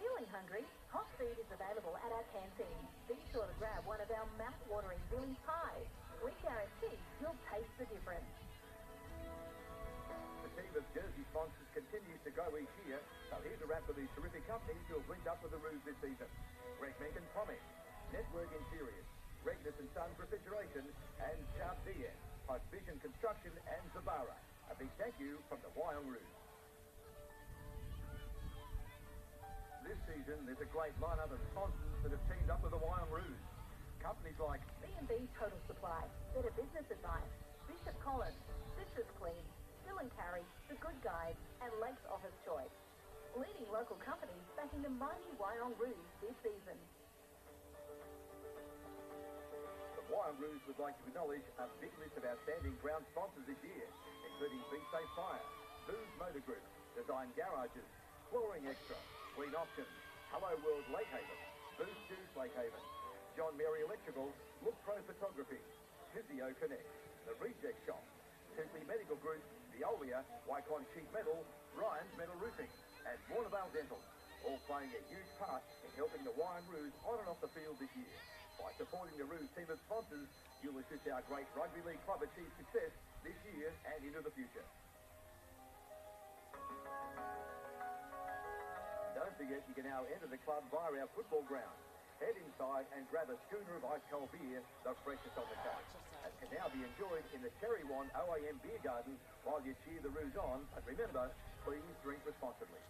Feeling hungry? Hot food is available at our canteen. Be sure to grab one of our mouth-watering Billy's pies. We guarantee you'll taste the difference. Of jersey sponsors continues to grow each year, so here's a wrap for these terrific companies who have linked up with the Roos this season. Greg Mencken Plumbing, Network Interiors, Regnus and Sons Refrigeration, and Sharp Diaz, plus Vision Construction and Zabara. A big thank you from the Wyong Roos. This season, there's a great lineup of sponsors that have teamed up with the Wyong Roos. Companies like B&B Total Supply, Better Business Advice, Bishop Collins, Citrus Clean, Carry, The Good Guide, and Lakes Office Choice. Leading local companies backing the mighty Wyong Roos this season. The Wyong Roos would like to acknowledge a big list of outstanding ground sponsors this year, including Be Safe Fire, Booze Motor Group, Design Garages, Flooring Extra, Clean Options, Hello World Lake Haven, Boost Juice Lake Haven, John Mary Electrical, Look Pro Photography, Physio Connect, The Reject Shop, Simply Medical Group, Veolia, Wycon Sheet Metal, Ryan's Metal Roofing, and Warnervale Dental, all playing a huge part in helping the Wyong Roos on and off the field this year. By supporting the Roos team of sponsors, you'll assist our great rugby league club achieve success this year and into the future. Don't forget you can now enter the club via our football ground. Head inside and grab a schooner of ice cold beer, the freshest on the coast. Can now be enjoyed in the Cherry One OAM Beer Garden while you cheer the Roos on. But remember, please drink responsibly.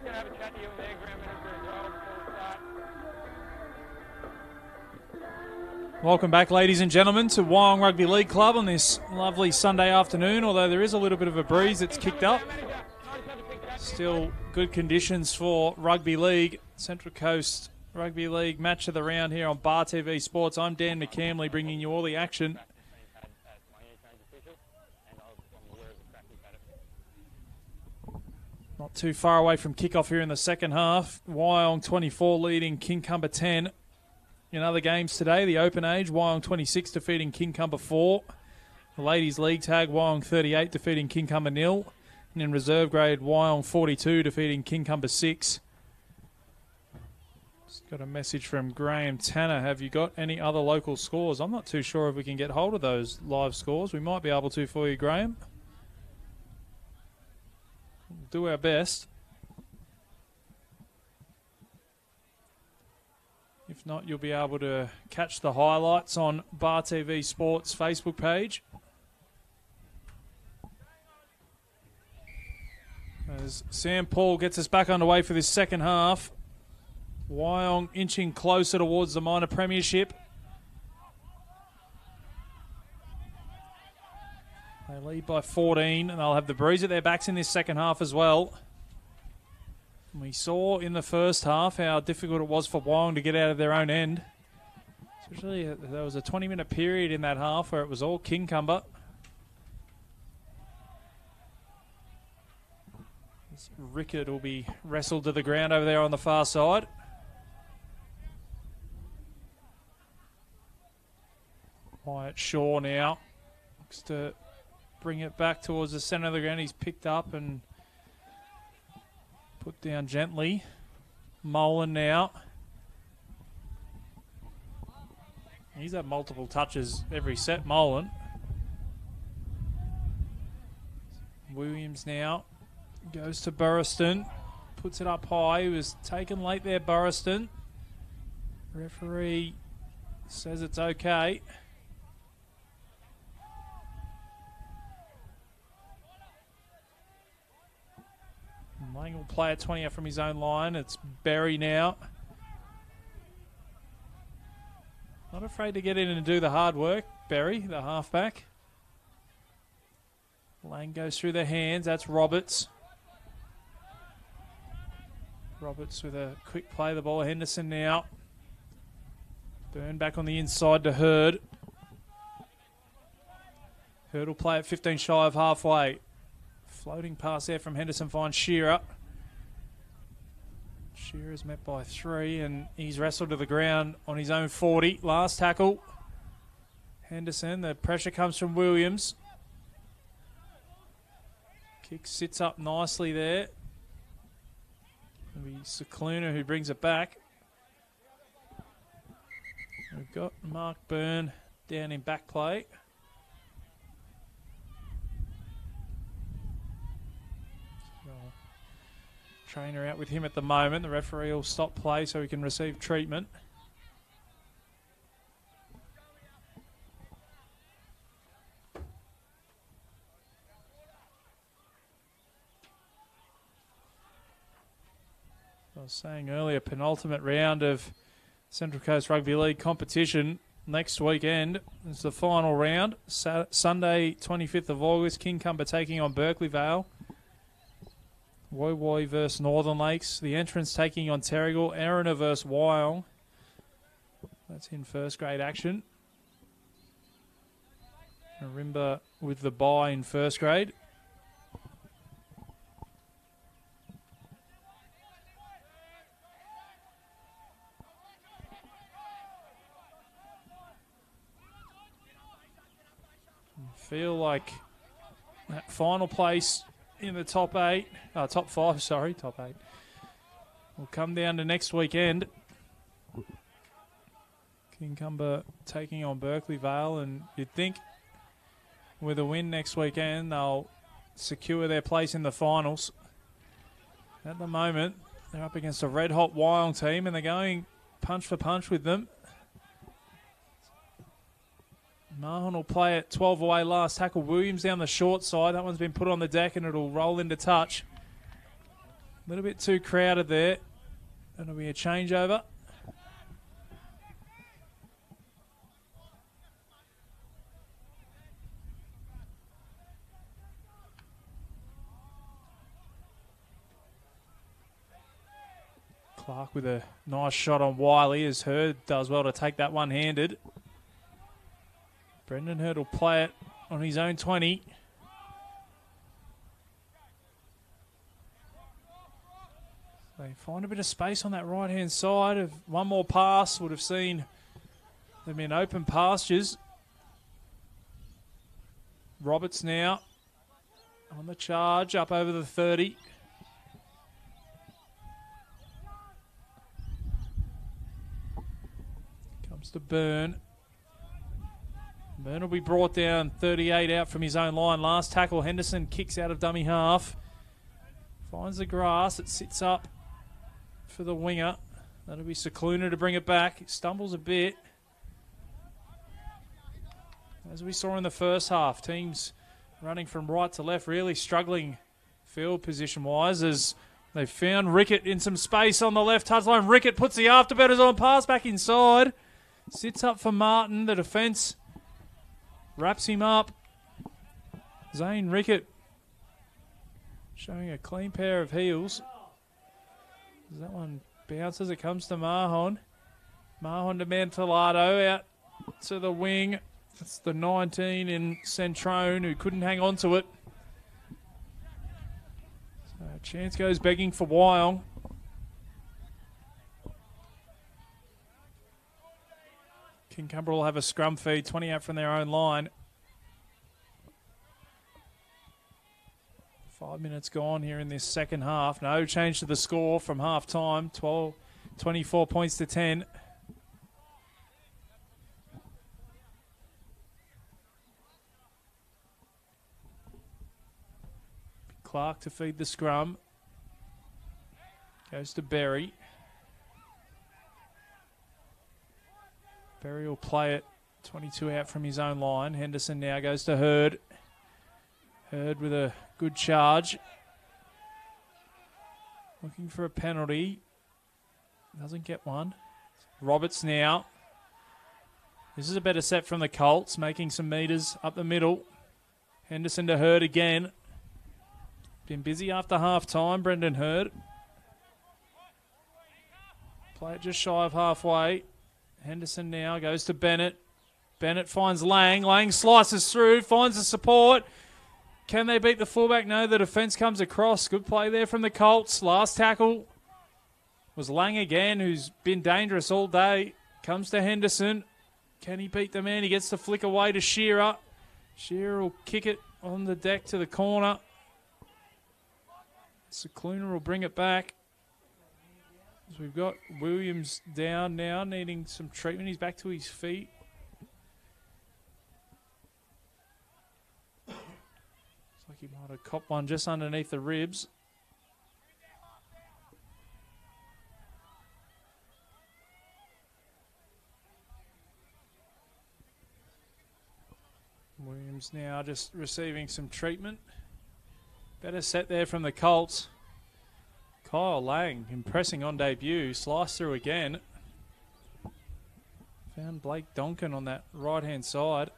Just gonna have a chat to you manager as. Welcome back, ladies and gentlemen, to Wyong Rugby League Club on this lovely Sunday afternoon. Although there is a little bit of a breeze that's kicked up, still good conditions for rugby league. Central Coast Rugby League match of the round here on Bar TV Sports. I'm Dan McCamley, bringing you all the action. had as my interchange official, and I'm aware of the crack we've had at Not too far away from kickoff here in the second half. Wyong 24 leading Kincumber 10. In other games today, the Open Age, Wyong 26 defeating Kincumber 4. The Ladies League Tag, Wyong 38 defeating Kincumber nil. And in reserve grade, Wyong 42 defeating Kincumber 6. Just got a message from Graham Tanner. Have you got any other local scores? I'm not too sure if we can get hold of those live scores. We might be able to for you, Graham. We'll do our best. If not, you'll be able to catch the highlights on Bar TV Sports Facebook page. As Sam Paul gets us back underway for this second half. Wyong inching closer towards the minor premiership. They lead by 14, and they'll have the breeze at their backs in this second half as well. We saw in the first half how difficult it was for Wyong to get out of their own end. Especially, uh, there was a 20 minute period in that half where it was all Kincumber. As Rickett will be wrestled to the ground over there on the far side. Wyatt Shaw now looks to bring it back towards the centre of the ground. He's picked up and Put down gently. Molan now. He's had multiple touches every set, Molan. Williams now goes to Burriston. Puts it up high. He was taken late there, Burriston. Referee says it's okay. Lang will play at 20 out from his own line. It's Barry now. Not afraid to get in and do the hard work. Barry, the halfback. Lang goes through the hands. That's Roberts. Roberts with a quick play the ball. Henderson now. Byrne back on the inside to Hurd. Hurd will play at 15 shy of halfway. Floating pass there from Henderson finds Shearer. Shearer's met by three, and he's wrestled to the ground on his own 40. Last tackle. Henderson, the pressure comes from Williams. Kick sits up nicely there. It'll be Cicluna who brings it back. We've got Mark Byrne down in back play. Trainer out with him at the moment. The referee will stop play so he can receive treatment. I was saying earlier, penultimate round of Central Coast Rugby League competition next weekend. It's the final round. Sunday, 25th of August, Kincumber taking on Berkeley Vale. Woy versus Northern Lakes. The entrance taking on Terrigal. Erina versus Wyong. That's in first grade action. Ourimbah with the bye in first grade. Feel like that final place in the top eight, uh, top five, sorry, top eight, We'll come down to next weekend. Kincumber taking on Berkeley Vale, and you'd think with a win next weekend they'll secure their place in the finals. At the moment, they're up against a red hot Wyong team and they're going punch for punch with them. Mahon will play it 12 away last tackle. Williams down the short side. That one's been put on the deck and it'll roll into touch. A little bit too crowded there. That'll be a changeover. Clark with a nice shot on Wiley as Hurd does well to take that one handed. Brendan Hurd will play it on his own 20. They find a bit of space on that right hand side. If one more pass would have seen them in open pastures. Roberts now on the charge up over the 30. Comes to Byrne. Byrne will be brought down 38 out from his own line. Last tackle, Henderson kicks out of dummy half. Finds the grass. It sits up for the winger. That'll be Cicluna to bring it back. stumbles a bit. As we saw in the first half, teams running from right to left, really struggling field position wise as they found Rickett in some space on the left touchline. Rickett puts the afterbetters on pass back inside. Sits up for Martin. The defence wraps him up. Zane Rickett showing a clean pair of heels. That one bounces. It comes to Mahon. Mahon to Mantellato out to the wing. It's the 19 in Centrone who couldn't hang on to it. So chance goes begging for Wyong. Kincumber will have a scrum feed, 20 out from their own line. Five minutes gone here in this second half. No change to the score from half time. 12, 24 points to 10. Clark to feed the scrum. Goes to Berry. Berry will play it 22 out from his own line. Henderson now goes to Hurd. Hurd with a good charge. Looking for a penalty. Doesn't get one. Roberts now. This is a better set from the Colts, making some meters up the middle. Henderson to Hurd again. Been busy after half time, Brendan Hurd. Play it just shy of halfway. Henderson now goes to Bennett. Bennett finds Lang. Lang slices through, finds the support. Can they beat the fullback? No, the defence comes across. Good play there from the Colts. Last tackle was Lang again, who's been dangerous all day. Comes to Henderson. Can he beat the man? He gets the flick away to Shearer. Shearer will kick it on the deck to the corner. Cicluna will bring it back. So we've got Williams down now, needing some treatment. He's back to his feet. Looks like he might have copped one just underneath the ribs. Williams now just receiving some treatment. Better set there from the Colts. Kyle Lang impressing on debut. Slice through again. Found Blake Donkin on that right hand side.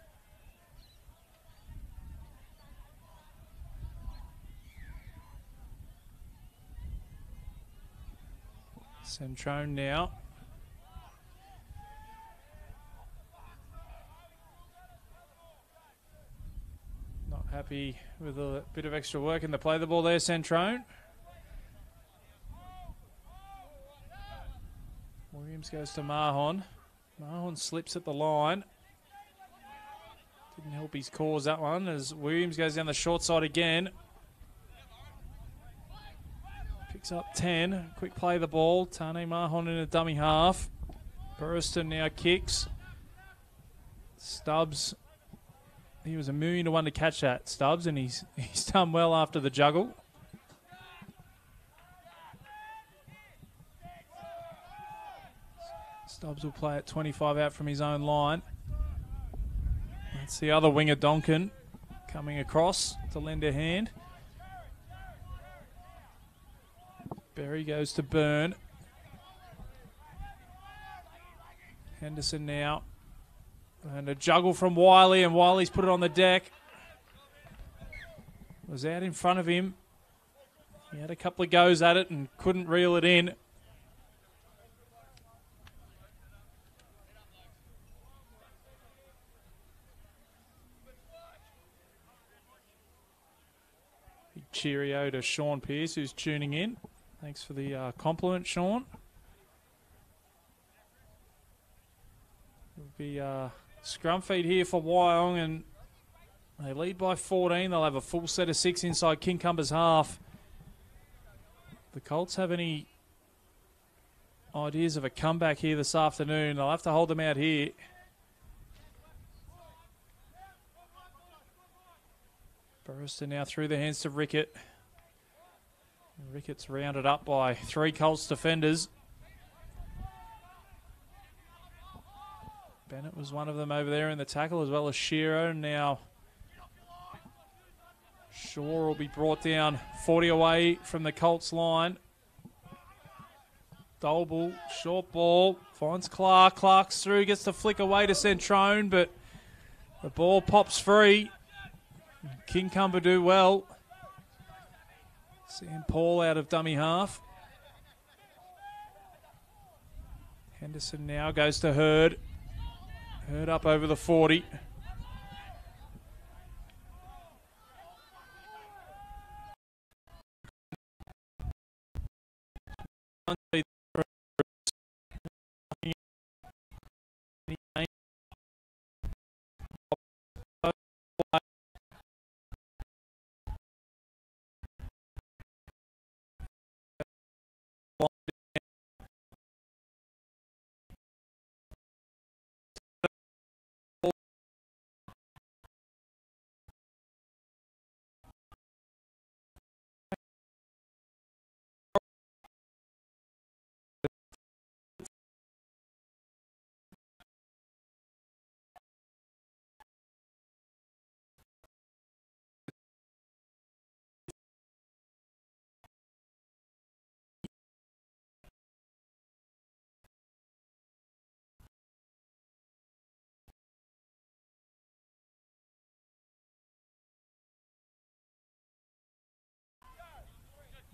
Centrone now. Not happy with a bit of extra work in the play the ball there, Centrone. Williams goes to Mahon. Mahon slips at the line. Didn't help his cause that one as Williams goes down the short side again. Picks up 10. Quick play the ball. Tane Mahon in a dummy half. Burriston now kicks. Stubbs he was a million to one to catch that, Stubbs, and he's he's done well after the juggle. Stubbs will play at 25 out from his own line. That's the other winger, Donkin, coming across to lend a hand. Berry goes to Byrne. Henderson now. And a juggle from Wiley, and Wiley's put it on the deck. Was out in front of him. He had a couple of goes at it and couldn't reel it in. Cheerio to Sean Pearce, who's tuning in. Thanks for the uh, compliment, Sean. It'll be uh, scrum feed here for Wyong, and they lead by 14. They'll have a full set of six inside Kincumber's half. The Colts have any ideas of a comeback here this afternoon? They'll have to hold them out here. Burriston now through the hands to Rickett. Rickett's rounded up by three Colts defenders. Bennett was one of them over there in the tackle, as well as Shearer. Now Shaw will be brought down 40 away from the Colts line. Dolble, short ball, finds Clark. Clark's through, gets the flick away to Centrone, but the ball pops free. Kincumber do well. Sam Paul out of dummy half. Henderson now goes to Hurd. Hurd up over the 40.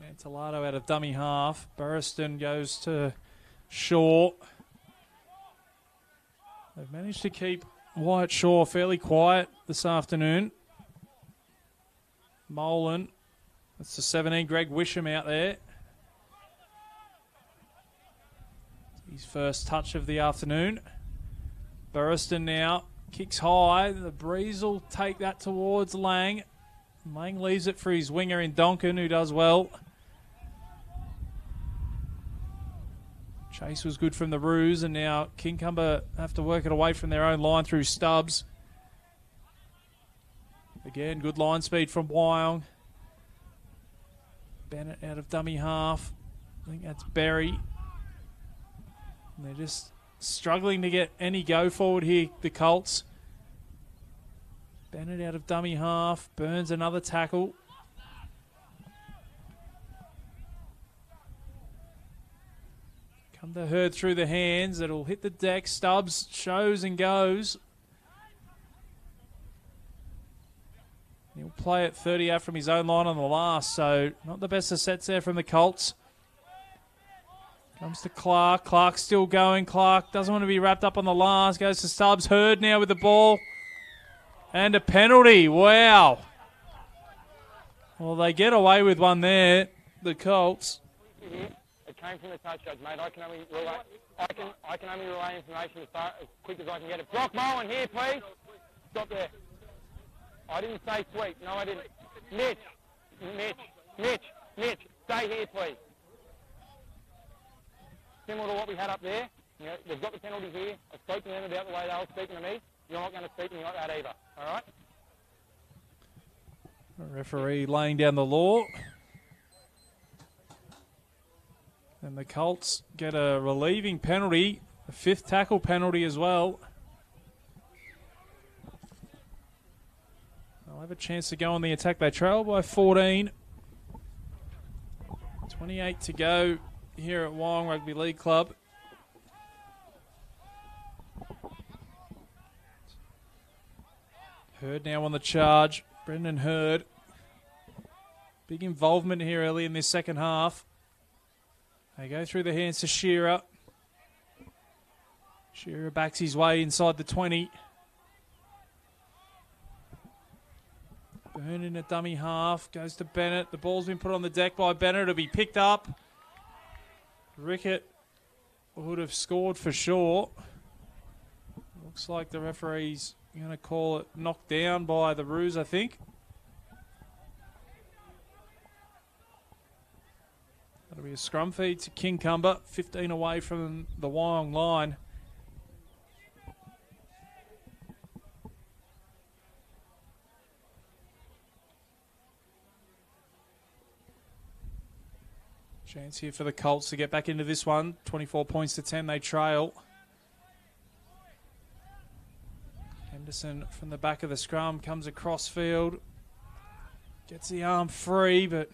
Mantellato out of dummy half. Burriston goes to Shaw. They've managed to keep Wyatt Shaw fairly quiet this afternoon. Molan. That's the 17, Greg Wisham out there. His first touch of the afternoon. Burriston now kicks high. The breeze will take that towards Lang. Lang leaves it for his winger in Donkin, who does well. Chase was good from the Roos, and now Kincumber have to work it away from their own line through Stubbs. Again, good line speed from Wyong. Bennett out of dummy half. I think that's Berry. And they're just struggling to get any go forward here, the Colts. Bennett out of dummy half. Burns another tackle. Come to Hurd through the hands. It'll hit the deck. Stubbs shows and goes. He'll play it 30 out from his own line on the last, so not the best of sets there from the Colts. Comes to Clark. Clark still going. Clark doesn't want to be wrapped up on the last. Goes to Stubbs. Hurd now with the ball. And a penalty. Wow. Well, they get away with one there, the Colts. It came from the touch judge, mate. I can only relay, I can, I can only relay information as, far, as quick as I can get it. Brock Mowen here, please. Stop there. I didn't say sweet. No, I didn't. Mitch, Mitch, Mitch, Mitch, stay here, please. Similar to what we had up there. You know, they've got the penalty here. I spoke to them about the way they were speaking to me. You're not going to speak to me like that either. All right? Referee laying down the law. And the Colts get a relieving penalty, a fifth tackle penalty as well. They'll have a chance to go on the attack. They trail by 14. 28 to go here at Wyong Rugby League Club. Hurd now on the charge. Brendan Hurd. Big involvement here early in this second half. They go through the hands to Shearer. Shearer backs his way inside the 20. Byrne in a dummy half. Goes to Bennett. The ball's been put on the deck by Bennett. It'll be picked up. Rickett would have scored for sure. Looks like the referee's going to call it knocked down by the Roos, I think. That'll be a scrum feed to Kincumber, 15 away from the Wyong line. Chance here for the Colts to get back into this one. 24 points to 10, they trail. Henderson from the back of the scrum comes across field. Gets the arm free, but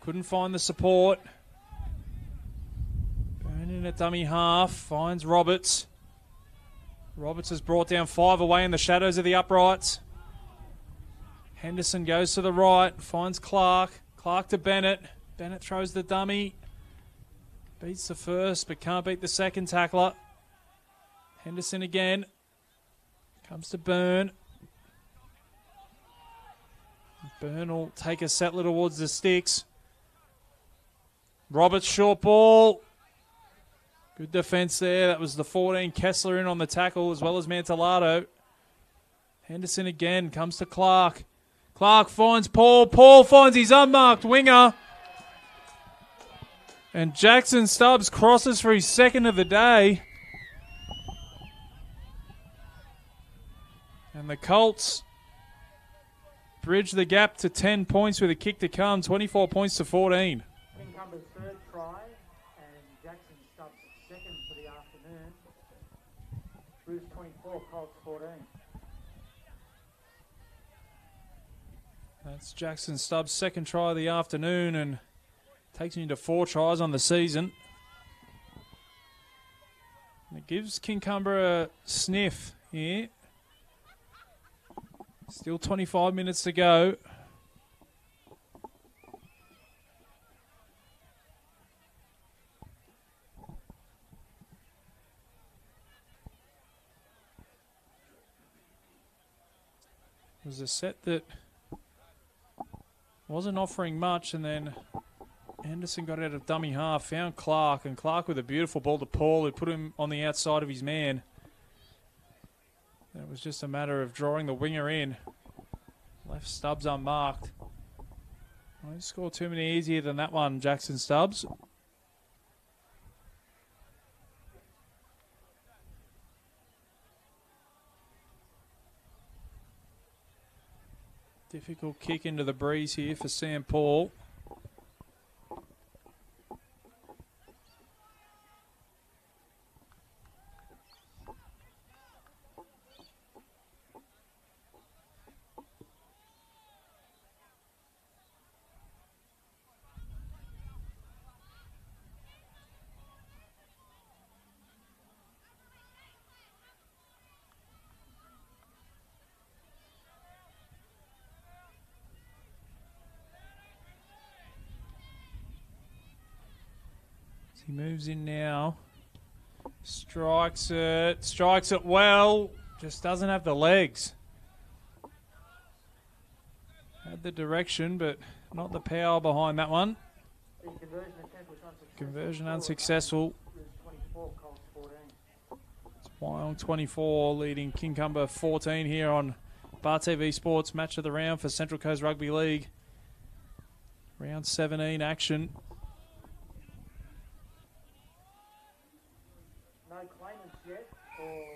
couldn't find the support. Burning a dummy half, finds Roberts. Roberts has brought down five away in the shadows of the uprights. Henderson goes to the right, finds Clark. Clark to Bennett. Bennett throws the dummy. Beats the first, but can't beat the second tackler. Henderson again. Comes to Byrne. Byrne will take a settler towards the sticks. Roberts short ball. Good defense there. That was the 14 Kessler in on the tackle as well as Mantellato. Henderson again comes to Clark. Clark finds Paul. Paul finds his unmarked winger. And Jackson Stubbs crosses for his second of the day. And the Colts bridge the gap to 10 points with a kick to come, 24 points to 14. Kincumber's third try and Jackson Stubbs' second for the afternoon. Roos 24, Colts 14. That's Jackson Stubbs' second try of the afternoon and takes him to four tries on the season. And it gives Kincumber a sniff here. Still 25 minutes to go. Was a set that wasn't offering much, and then Henderson got out of dummy half, found Clark, and Clark with a beautiful ball to Paul, who put him on the outside of his man. It was just a matter of drawing the winger in. Left Stubbs unmarked. Won't score too many easier than that one, Jackson Stubbs. Difficult kick into the breeze here for Sam Paul. Moves in now. Strikes it. Strikes it well. Just doesn't have the legs. Had the direction, but not the power behind that one. Conversion unsuccessful. Conversion unsuccessful. Roos 24, Colts 14. Wyong 24 leading Kincumber 14 here on BarTV Sports Match of the Round for Central Coast Rugby League. Round 17 action. No claimants yet for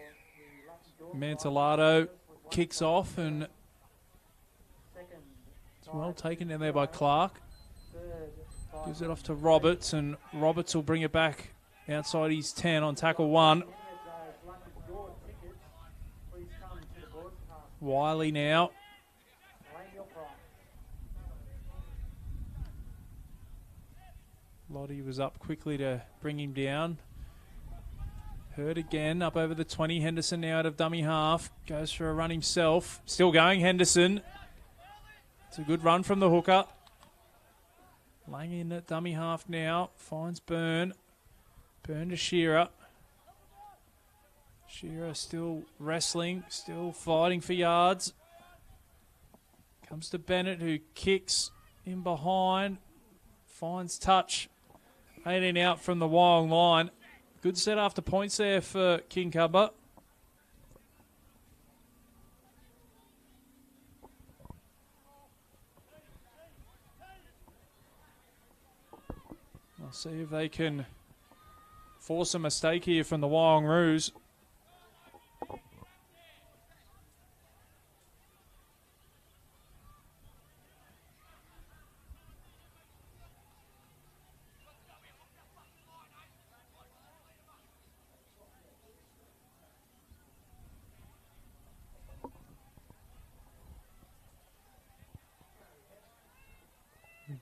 Mantellato kicks off and Second Well taken in there by Clark. Gives it off to Roberts, and Roberts will bring it back outside his 10 on tackle one. Wiley now. Lottie was up quickly to bring him down. Hurd again up over the 20. Henderson now out of dummy half. Goes for a run himself. Still going, Henderson. It's a good run from the hooker. Lang in at dummy half now. Finds Byrne. Byrne to Shearer. Shearer still wrestling, still fighting for yards. Comes to Bennett who kicks in behind. Finds touch. 18 out from the Wyong line. Good set after points there for Kincumber. I'll see if they can force a mistake here from the Wyong Roos.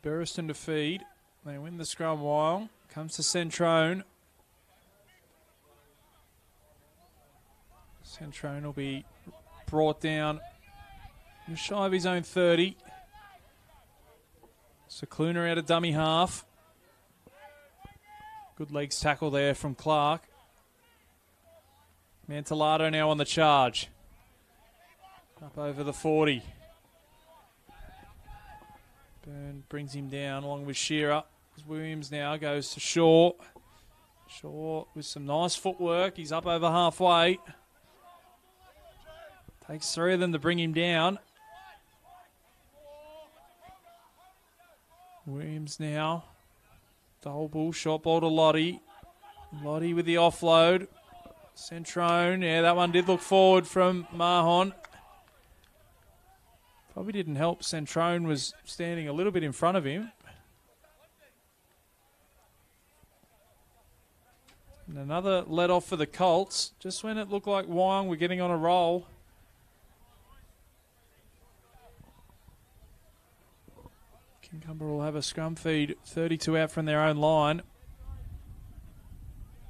Burriston to feed. They win the scrum while. Comes to Centrone. Centrone will be brought down shy of his own 30. Cicluna out of dummy half. Good legs tackle there from Clark. Mantellato now on the charge. Up over the 40. Brings him down along with Shearer. Williams now goes to Shaw. Shaw with some nice footwork. He's up over halfway. Takes three of them to bring him down. Williams now. Dolble, short ball to Lottie. Lottie with the offload. Centrone. Yeah, that one did look forward from Mahon. Probably didn't help. Centrone was standing a little bit in front of him. And another let off for the Colts, just when it looked like Wyong were getting on a roll. Kincumber will have a scrum feed, 32 out from their own line.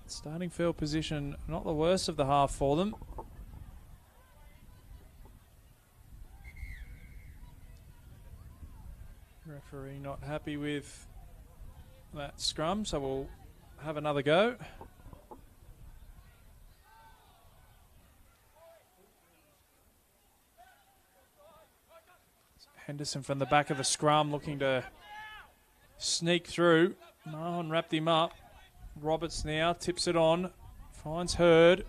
Starting field position, not the worst of the half for them. Referee not happy with that scrum, so we'll have another go. Henderson from the back of the scrum looking to sneak through. Mahon wrapped him up. Roberts now tips it on. Finds Hurd.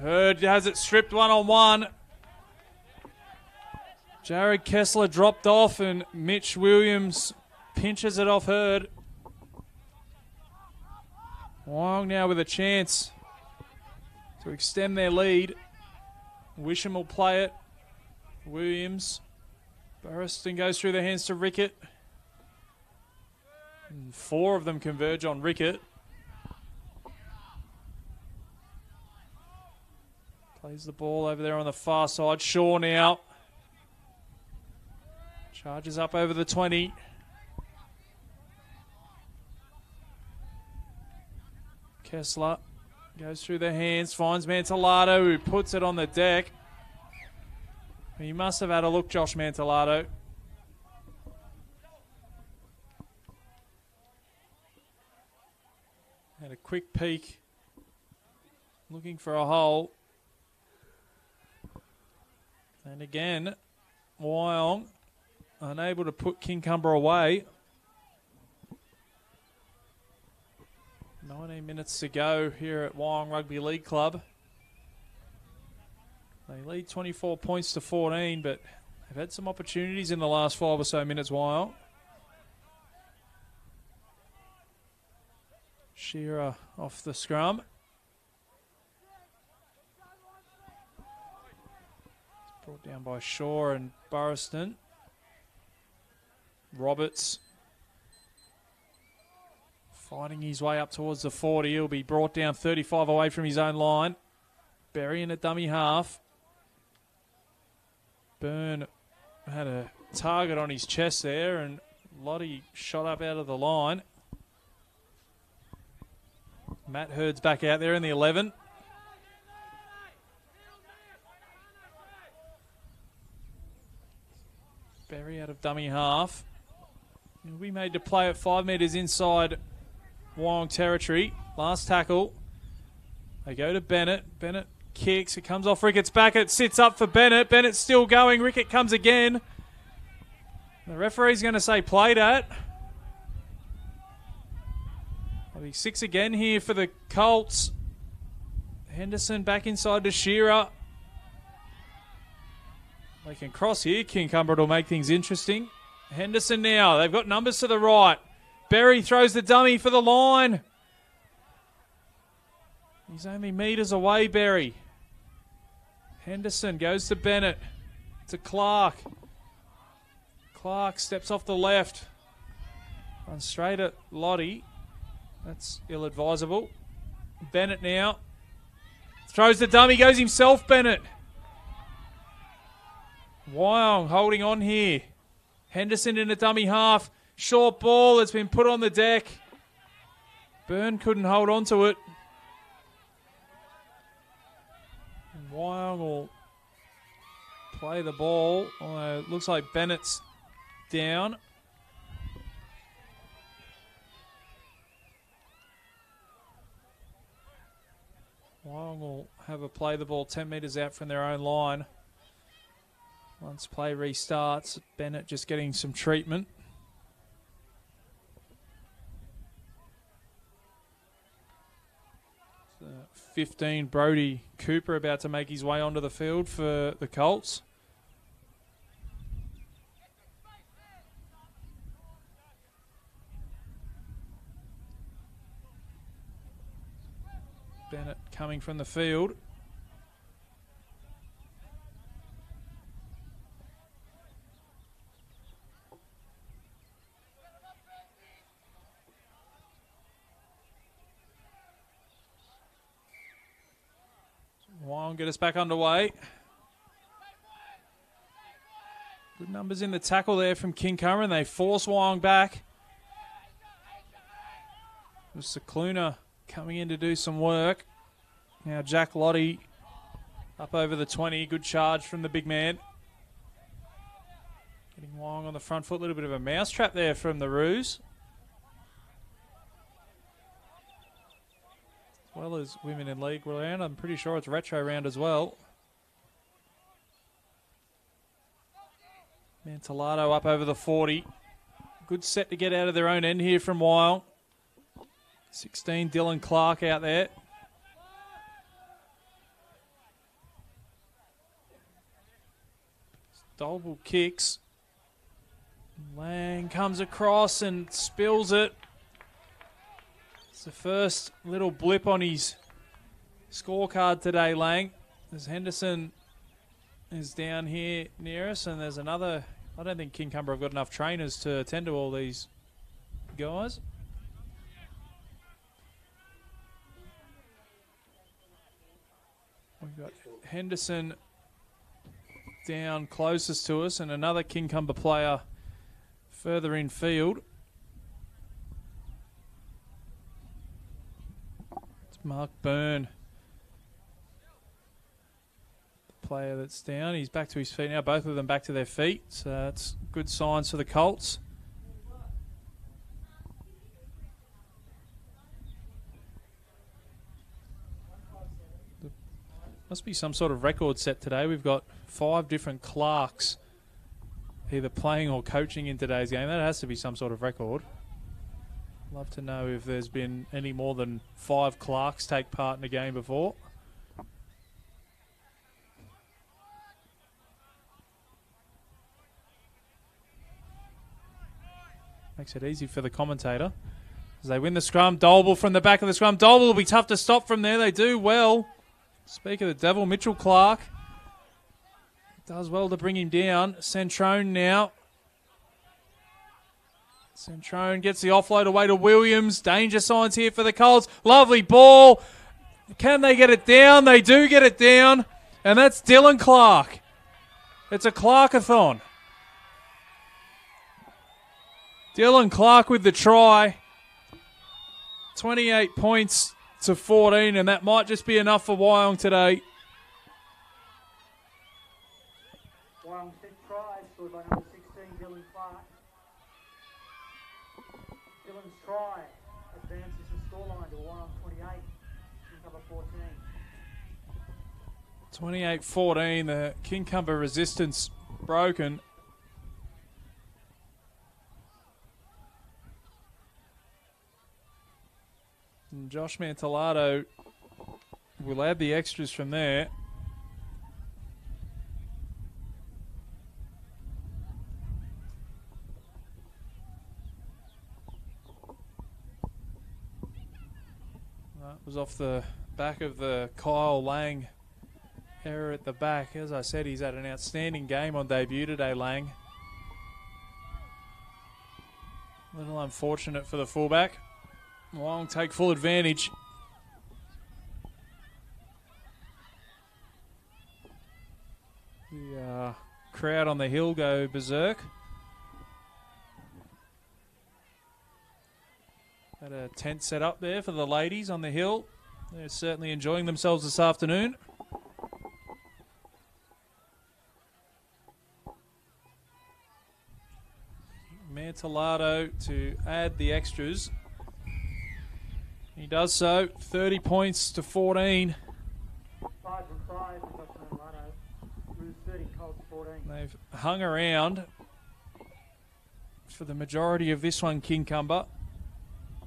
Hurd has it stripped one on one. Jared Kessler dropped off and Mitch Williams pinches it off Hurd. Wyong now with a chance to extend their lead. Wisham will play it. Williams. Burriston goes through the hands to Rickett. And four of them converge on Rickett. Plays the ball over there on the far side. Shaw now. Charges up over the 20. Kessler goes through the hands, finds Mantellato, who puts it on the deck. He must have had a look, Josh Mantellato. Had a quick peek, looking for a hole. And again, Wyong unable to put Kincumber away. 19 minutes to go here at Wyong Rugby League Club. They lead 24 points to 14, but they've had some opportunities in the last five or so minutes. Wyong. Shearer off the scrum. It's Brought down by Shaw and Burriston. Roberts fighting his way up towards the 40. He'll be brought down 35 away from his own line. Burying a dummy half. Byrne had a target on his chest there, and Lottie shot up out of the line. Matt Hurd's back out there in the 11. Berry out of dummy half. He'll made to play at five metres inside Wyong territory. Last tackle. They go to Bennett. Bennett kicks. It comes off Ricketts back. It sits up for Bennett. Bennett's still going. Rickett comes again. The referee's going to say played at. Be six again here for the Colts. Henderson back inside to Shearer. They can cross here. King Cumberland will make things interesting. Henderson now. They've got numbers to the right. Berry throws the dummy for the line. He's only metres away, Berry. Henderson goes to Bennett. To Clark. Clark steps off the left. Runs straight at Lottie. That's ill advisable. Bennett now. Throws the dummy, goes himself, Bennett. Wyong holding on here. Henderson in a dummy half. Short ball that's been put on the deck. Byrne couldn't hold on to it. Wyong will play the ball. Uh, looks like Bennett's down. Wyong will have a play the ball 10 metres out from their own line. Once play restarts, Bennett just getting some treatment. So 15, Brody Cooper about to make his way onto the field for the Colts. Bennett coming from the field. Wyong get us back underway. Good numbers in the tackle there from Kincumber. They force Wyong back. Mr. Cluner coming in to do some work. Now Jack Lottie up over the 20. Good charge from the big man. Getting Wyong on the front foot. A little bit of a mousetrap there from the Roos. Well as women in league round. I'm pretty sure it's retro round as well. Mantellato up over the 40. Good set to get out of their own end here from Wyong. 16, Dylan Clark out there. Dolble kicks. Lang comes across and spills it. It's the first little blip on his scorecard today, Lang. As Henderson is down here near us, and there's another. I don't think Kincumber have got enough trainers to attend to all these guys. We've got Henderson down closest to us, and another Kincumber player further in field. Mark Byrne, the player that's down. He's back to his feet now. Both of them back to their feet, so that's good signs for the Colts. Must be some sort of record set today. We've got five different Clarks either playing or coaching in today's game. That has to be some sort of record. Love to know if there's been any more than five Clarks take part in a game before. Makes it easy for the commentator. As they win the scrum, Dolble from the back of the scrum. Dolble will be tough to stop from there. They do well. Speak of the devil, Mitchell Clark does well to bring him down. Centrone now. Centrone gets the offload away to Williams. Danger signs here for the Colts. Lovely ball. Can they get it down? They do get it down. And that's Dylan Clark. It's a Clarkathon. Dylan Clark with the try. 28 points to 14, and that might just be enough for Wyong today. Wyong set try, scored by number 16, Dylan Clark. Dylan's try advances the scoreline to Wyong 28, in cover 14. 28 14, the Kincumber resistance broken. And Josh Mantellato will add the extras from there. That was off the back of the Kyle Lang error at the back. As I said, he's had an outstanding game on debut today, Lang. A little unfortunate for the fullback. Long take full advantage. The uh, crowd on the hill go berserk. Had a tent set up there for the ladies on the hill. They're certainly enjoying themselves this afternoon. Mantellato to add the extras. He does so. 30 points to 14. Five five for Josh Mantellato. Lose 30, Colts 14. They've hung around for the majority of this one, Kincumber.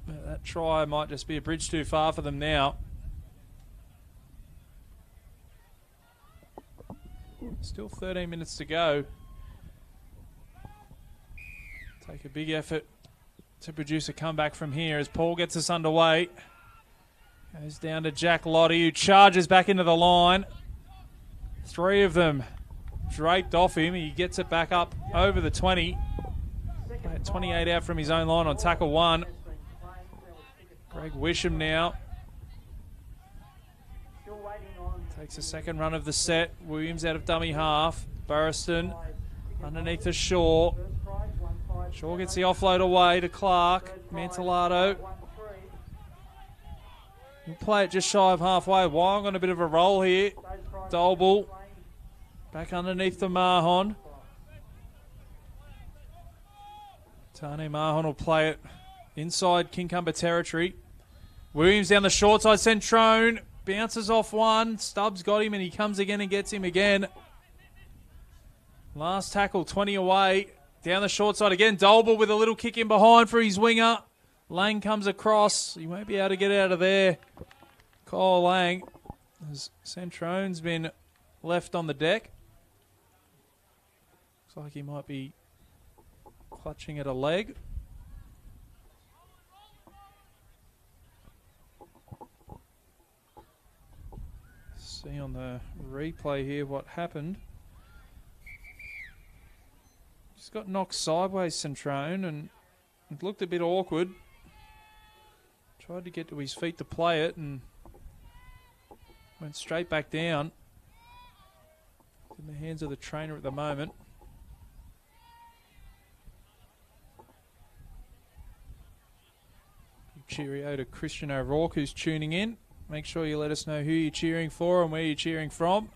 That try might just be a bridge too far for them now. Still 13 minutes to go. Take a big effort to produce a comeback from here as Paul gets us underway. Goes down to Jack Lottie, who charges back into the line. Three of them draped off him. He gets it back up over the 20. At 28 out from his own line on tackle one. Greg Wisham now takes a second run of the set. Williams out of dummy half. Burriston underneath the Shaw. First prize, one five. Shaw gets the offload away to Clark. Three. He'll play it just shy of halfway. Wyong on a bit of a roll here. Dolble back underneath the Mahon. Tane Mahon will play it inside Kincumber territory. Williams down the short side. Centrone bounces off one. Stubbs got him and he comes again and gets him again. Last tackle, 20 away. Down the short side again. Dolble with a little kick in behind for his winger. Lang comes across. He won't be able to get out of there. Kyle Lang. As Centrone's been left on the deck. Looks like he might be clutching at a leg. See on the replay here what happened. Just got knocked sideways, Centrone, and it looked a bit awkward. Tried to get to his feet to play it and went straight back down. In the hands of the trainer at the moment. Cheerio to Christian O'Rourke who's tuning in. Make sure you let us know who you're cheering for and where you're cheering from.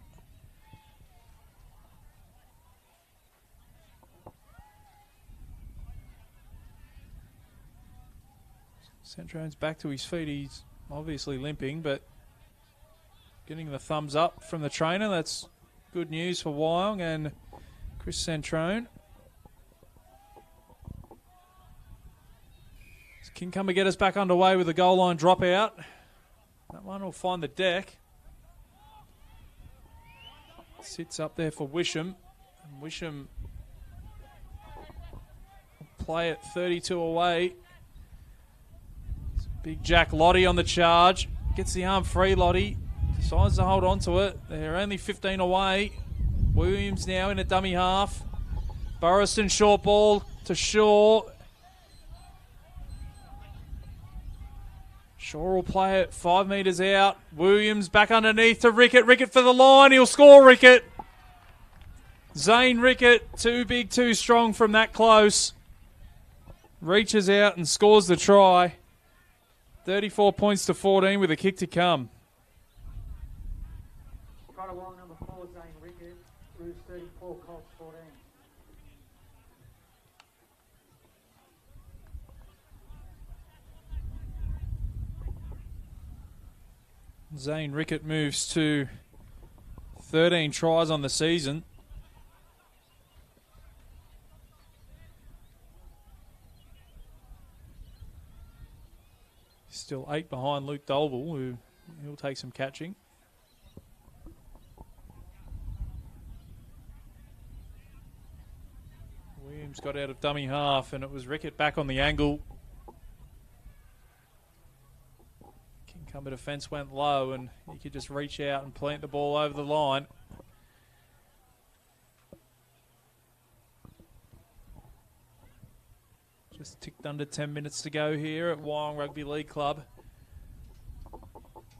Centrone's back to his feet. He's obviously limping, but getting the thumbs up from the trainer. That's good news for Wyong and Chris Centrone. Does Kincumber get us back underway with a goal line dropout? That one will find the deck. Sits up there for Wisham. And Wisham play it 32 away. Big Jack Lottie on the charge. Gets the arm free, Lottie. Decides to hold on to it. They're only 15 away. Williams now in a dummy half. Burriston short ball to Shaw. Shaw will play it five metres out. Williams back underneath to Rickett. Rickett for the line. He'll score, Rickett. Zane Rickett, too big, too strong from that close. Reaches out and scores the try. 34 points to 14 with a kick to come. Try to number four, Zane Rickett. Roos 34, Colts 14. Zane Rickett moves to 13 tries on the season. Still eight behind Luke Dolble, who he'll take some catching. Williams got out of dummy half, and it was Rickett back on the angle. Kincumber defence went low, and he could just reach out and plant the ball over the line. Just ticked under 10 minutes to go here at Wyong Rugby League Club.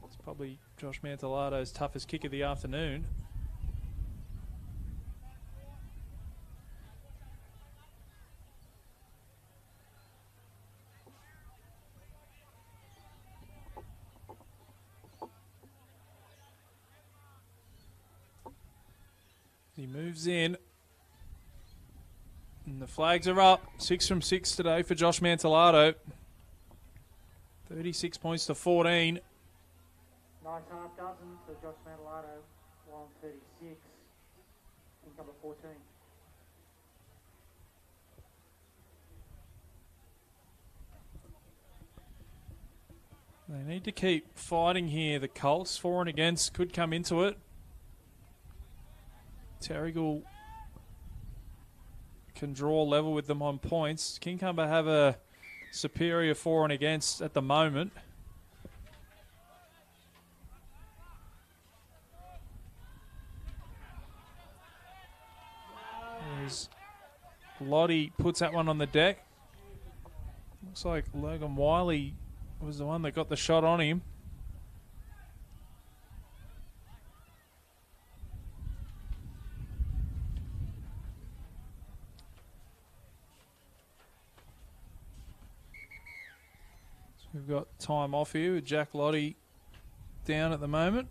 It's probably Josh Mantellato's toughest kick of the afternoon. He moves in. And the flags are up. Six from six today for Josh Mantellato. 36 points to 14. Nice half dozen for Josh Mantellato. Wyong 36. Kincumber 14. They need to keep fighting here. The Colts, for and against, could come into it. Terrigal can draw level with them on points. Kincumber have a superior for and against at the moment. As Lottie puts that one on the deck. Looks like Logan Wiley was the one that got the shot on him. Got time off here with Jack Lottie down at the moment.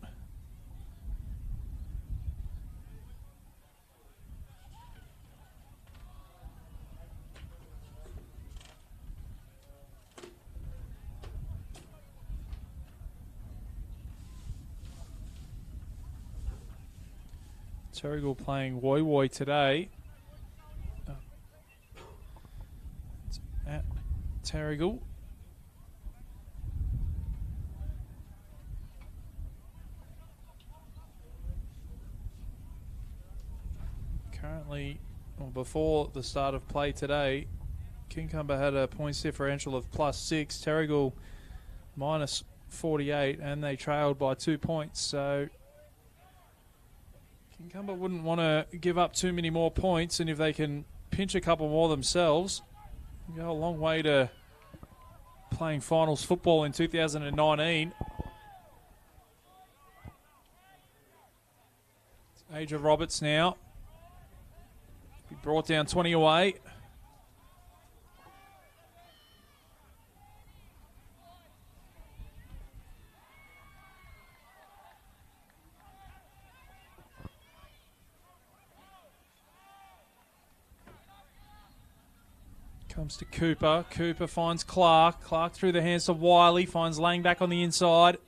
Terrigal playing Woy Woy today. It's at Terrigal. Currently, well, before the start of play today, Kincumber had a points differential of plus six. Terrigal minus 48, and they trailed by two points. So Kincumber wouldn't want to give up too many more points, and if they can pinch a couple more themselves, go a long way to playing finals football in 2019. It's Age of Roberts now. Brought down 20 away. Comes to Cooper. Cooper finds Clark. Clark through the hands to Wiley. Finds Lang back on the inside.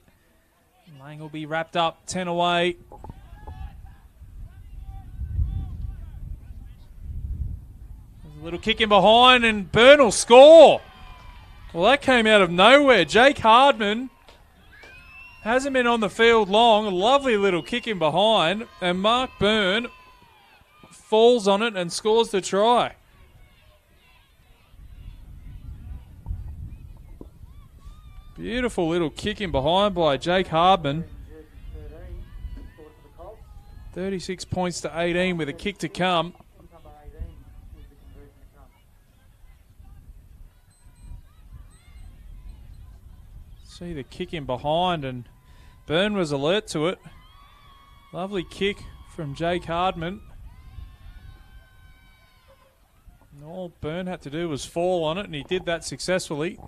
Lang will be wrapped up. 10 away. Little kick in behind, and Byrne will score. Well, that came out of nowhere. Jake Hardman hasn't been on the field long. Lovely little kick in behind, and Mark Byrne falls on it and scores the try. Beautiful little kick in behind by Jake Hardman. Jersey 13. Scored for the Colts. 36 points to 18 with a kick to come. Kincumber 18 with the conversion to come. See the kick in behind, and Byrne was alert to it. Lovely kick from Jake Hardman. And all Byrne had to do was fall on it, and he did that successfully.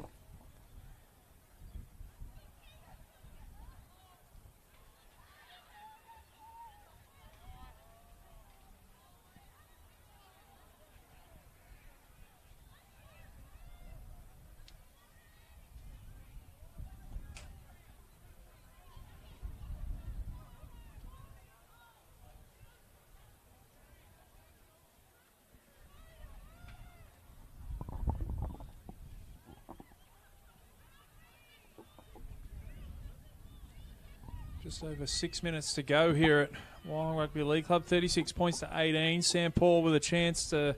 Over six minutes to go here at Wyong Rugby League Club. 36 points to 18. Sam Paul with a chance to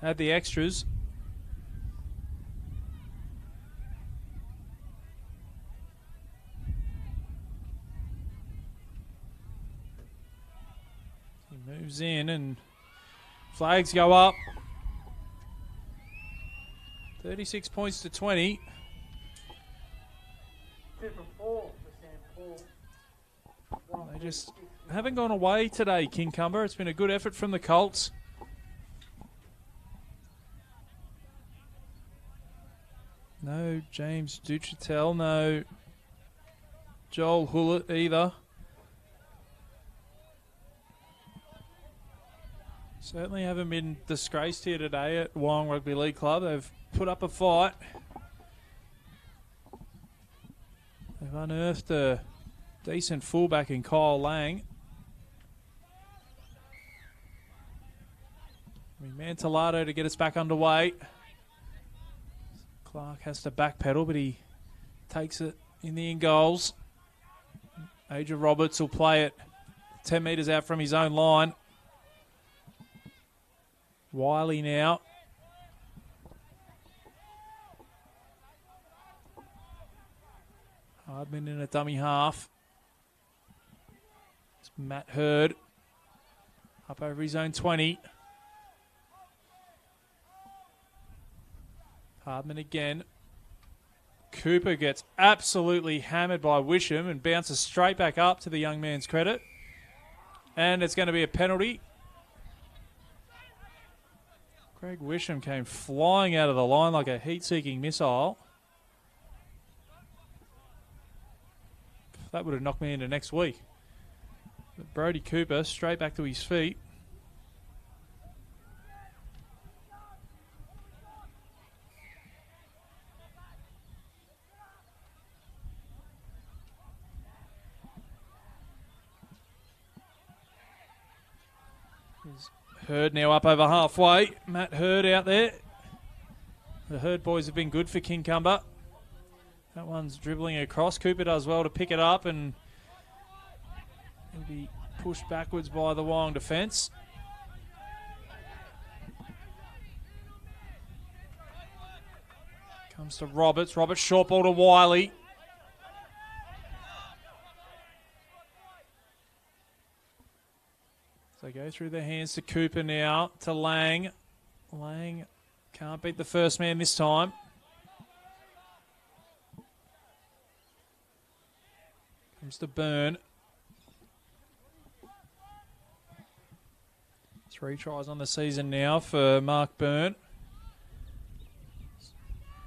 add the extras. He moves in and flags go up. 36 points to 20. Two for four for Sam Paul. One They for just haven't gone away today, Kincumber. It's been a good effort from the Colts. No James Duchatel, no Joel Hullett either. Certainly haven't been disgraced here today at Wyong Rugby League Club. They've put up a fight. They've unearthed a decent fullback in Kyle Lang. Mantellato to get us back underway. Clark has to backpedal, but he takes it in the in goals. Adrian Roberts will play it 10 metres out from his own line. Wiley now. Hardman in a dummy half. Matt Hurd up over his own 20. Hardman again. Cooper gets absolutely hammered by Wisham and bounces straight back up to the young man's credit. And it's going to be a penalty. Greg Wisham came flying out of the line like a heat seeking missile. That would have knocked me into next week. But Brody Cooper straight back to his feet. Hurd now up over halfway. Matt Hurd out there. The Hurd boys have been good for Kincumber. That one's dribbling across. Cooper does well to pick it up and he'll be pushed backwards by the Wyong defence. Comes to Roberts. Roberts short ball to Wiley. So go through the hands to Cooper now, to Lang. Lang can't beat the first man this time. Comes to Byrne. Three tries on the season now for Mark Byrne.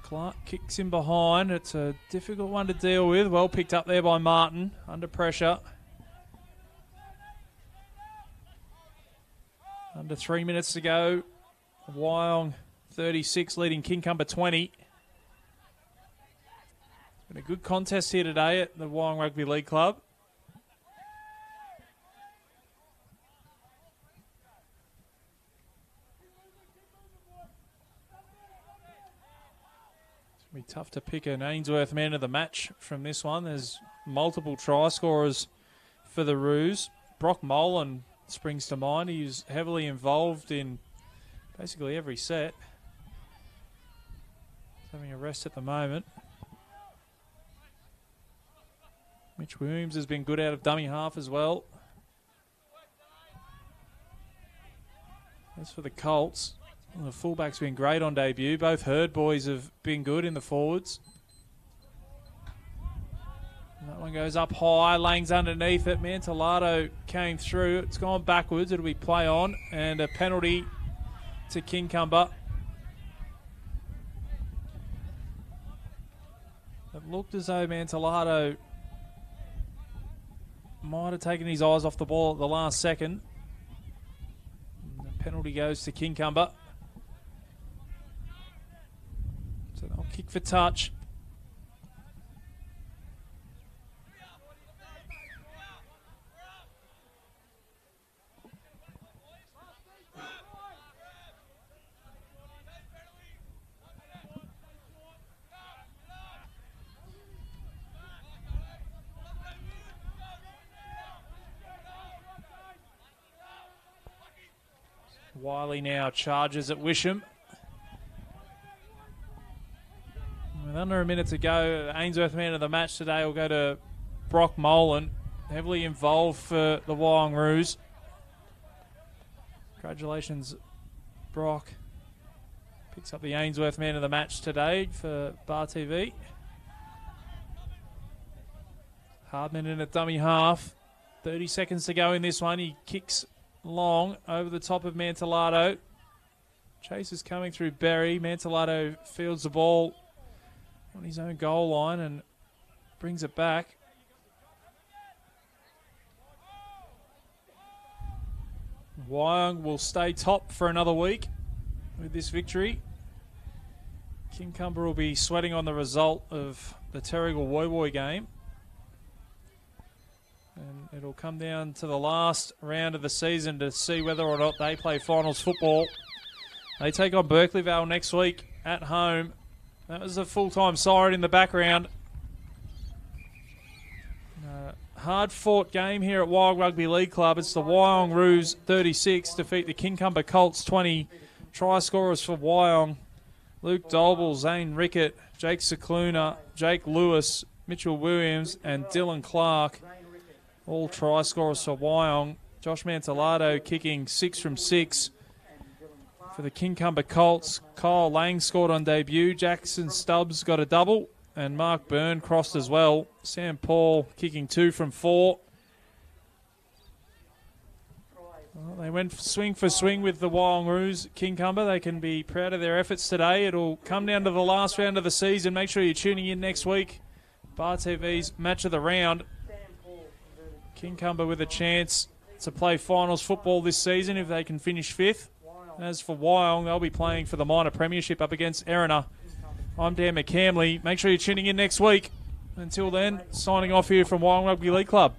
Clark kicks in behind. It's a difficult one to deal with. Well picked up there by Martin under pressure. Under three minutes to go. Wyong 36 leading Kincumber 20. It's been a good contest here today at the Wyong Rugby League Club. Be tough to pick an Ainsworth man of the match from this one. There's multiple try scorers for the Roos. Brock Molan springs to mind. He was heavily involved in basically every set. He's having a rest at the moment. Mitch Williams has been good out of dummy half as well. As for the Colts, well, the fullback's been great on debut. Both Hurd boys have been good in the forwards. That one goes up high. Lang's underneath it. Mantellato came through. It's gone backwards. It'll be play on. And a penalty to Kincumber. It looked as though Mantellato might have taken his eyes off the ball at the last second. The penalty goes to Kincumber. So they'll kick for touch. Wiley now charges at Wisham. With under a minute to go, Ainsworth man of the match today will go to Brock Molan, heavily involved for the Roos. Congratulations, Brock. Picks up the Ainsworth man of the match today for Bar TV. Hardman in a dummy half. 30 seconds to go in this one. He kicks long over the top of Mantellato. Chase is coming through Berry. Mantellato fields the ball on his own goal line and brings it back. Wyong will stay top for another week with this victory. Kincumber will be sweating on the result of the Terrigal Woy game. And it'll come down to the last round of the season to see whether or not they play finals football. They take on Berkeley Vale next week at home. That was a full time siren in the background. Uh, hard fought game here at Wyong Rugby League Club. It's the Wyong Roos 36 defeat the Kincumber Colts 20. Try scorers for Wyong Luke Dolble, Zane Rickett, Jake Cicluna, Jake Lewis, Mitchell Williams, and Dylan Clark. All try scorers for Wyong. Josh Mantellato kicking six from six for the Kincumber Colts. Kyle Lang scored on debut. Jackson Stubbs got a double. And Mark Byrne crossed as well. Sam Paul kicking two from four. Well, they went swing for swing with the Roos Kincumber. They can be proud of their efforts today. It'll come down to the last round of the season. Make sure you're tuning in next week. Bar TV's match of the round. Kincumber with a chance to play finals football this season if they can finish fifth. As for Wyong, they'll be playing for the minor premiership up against Erina. I'm Dan McCamley. Make sure you're tuning in next week. Until then, signing off here from Wyong Rugby League Club.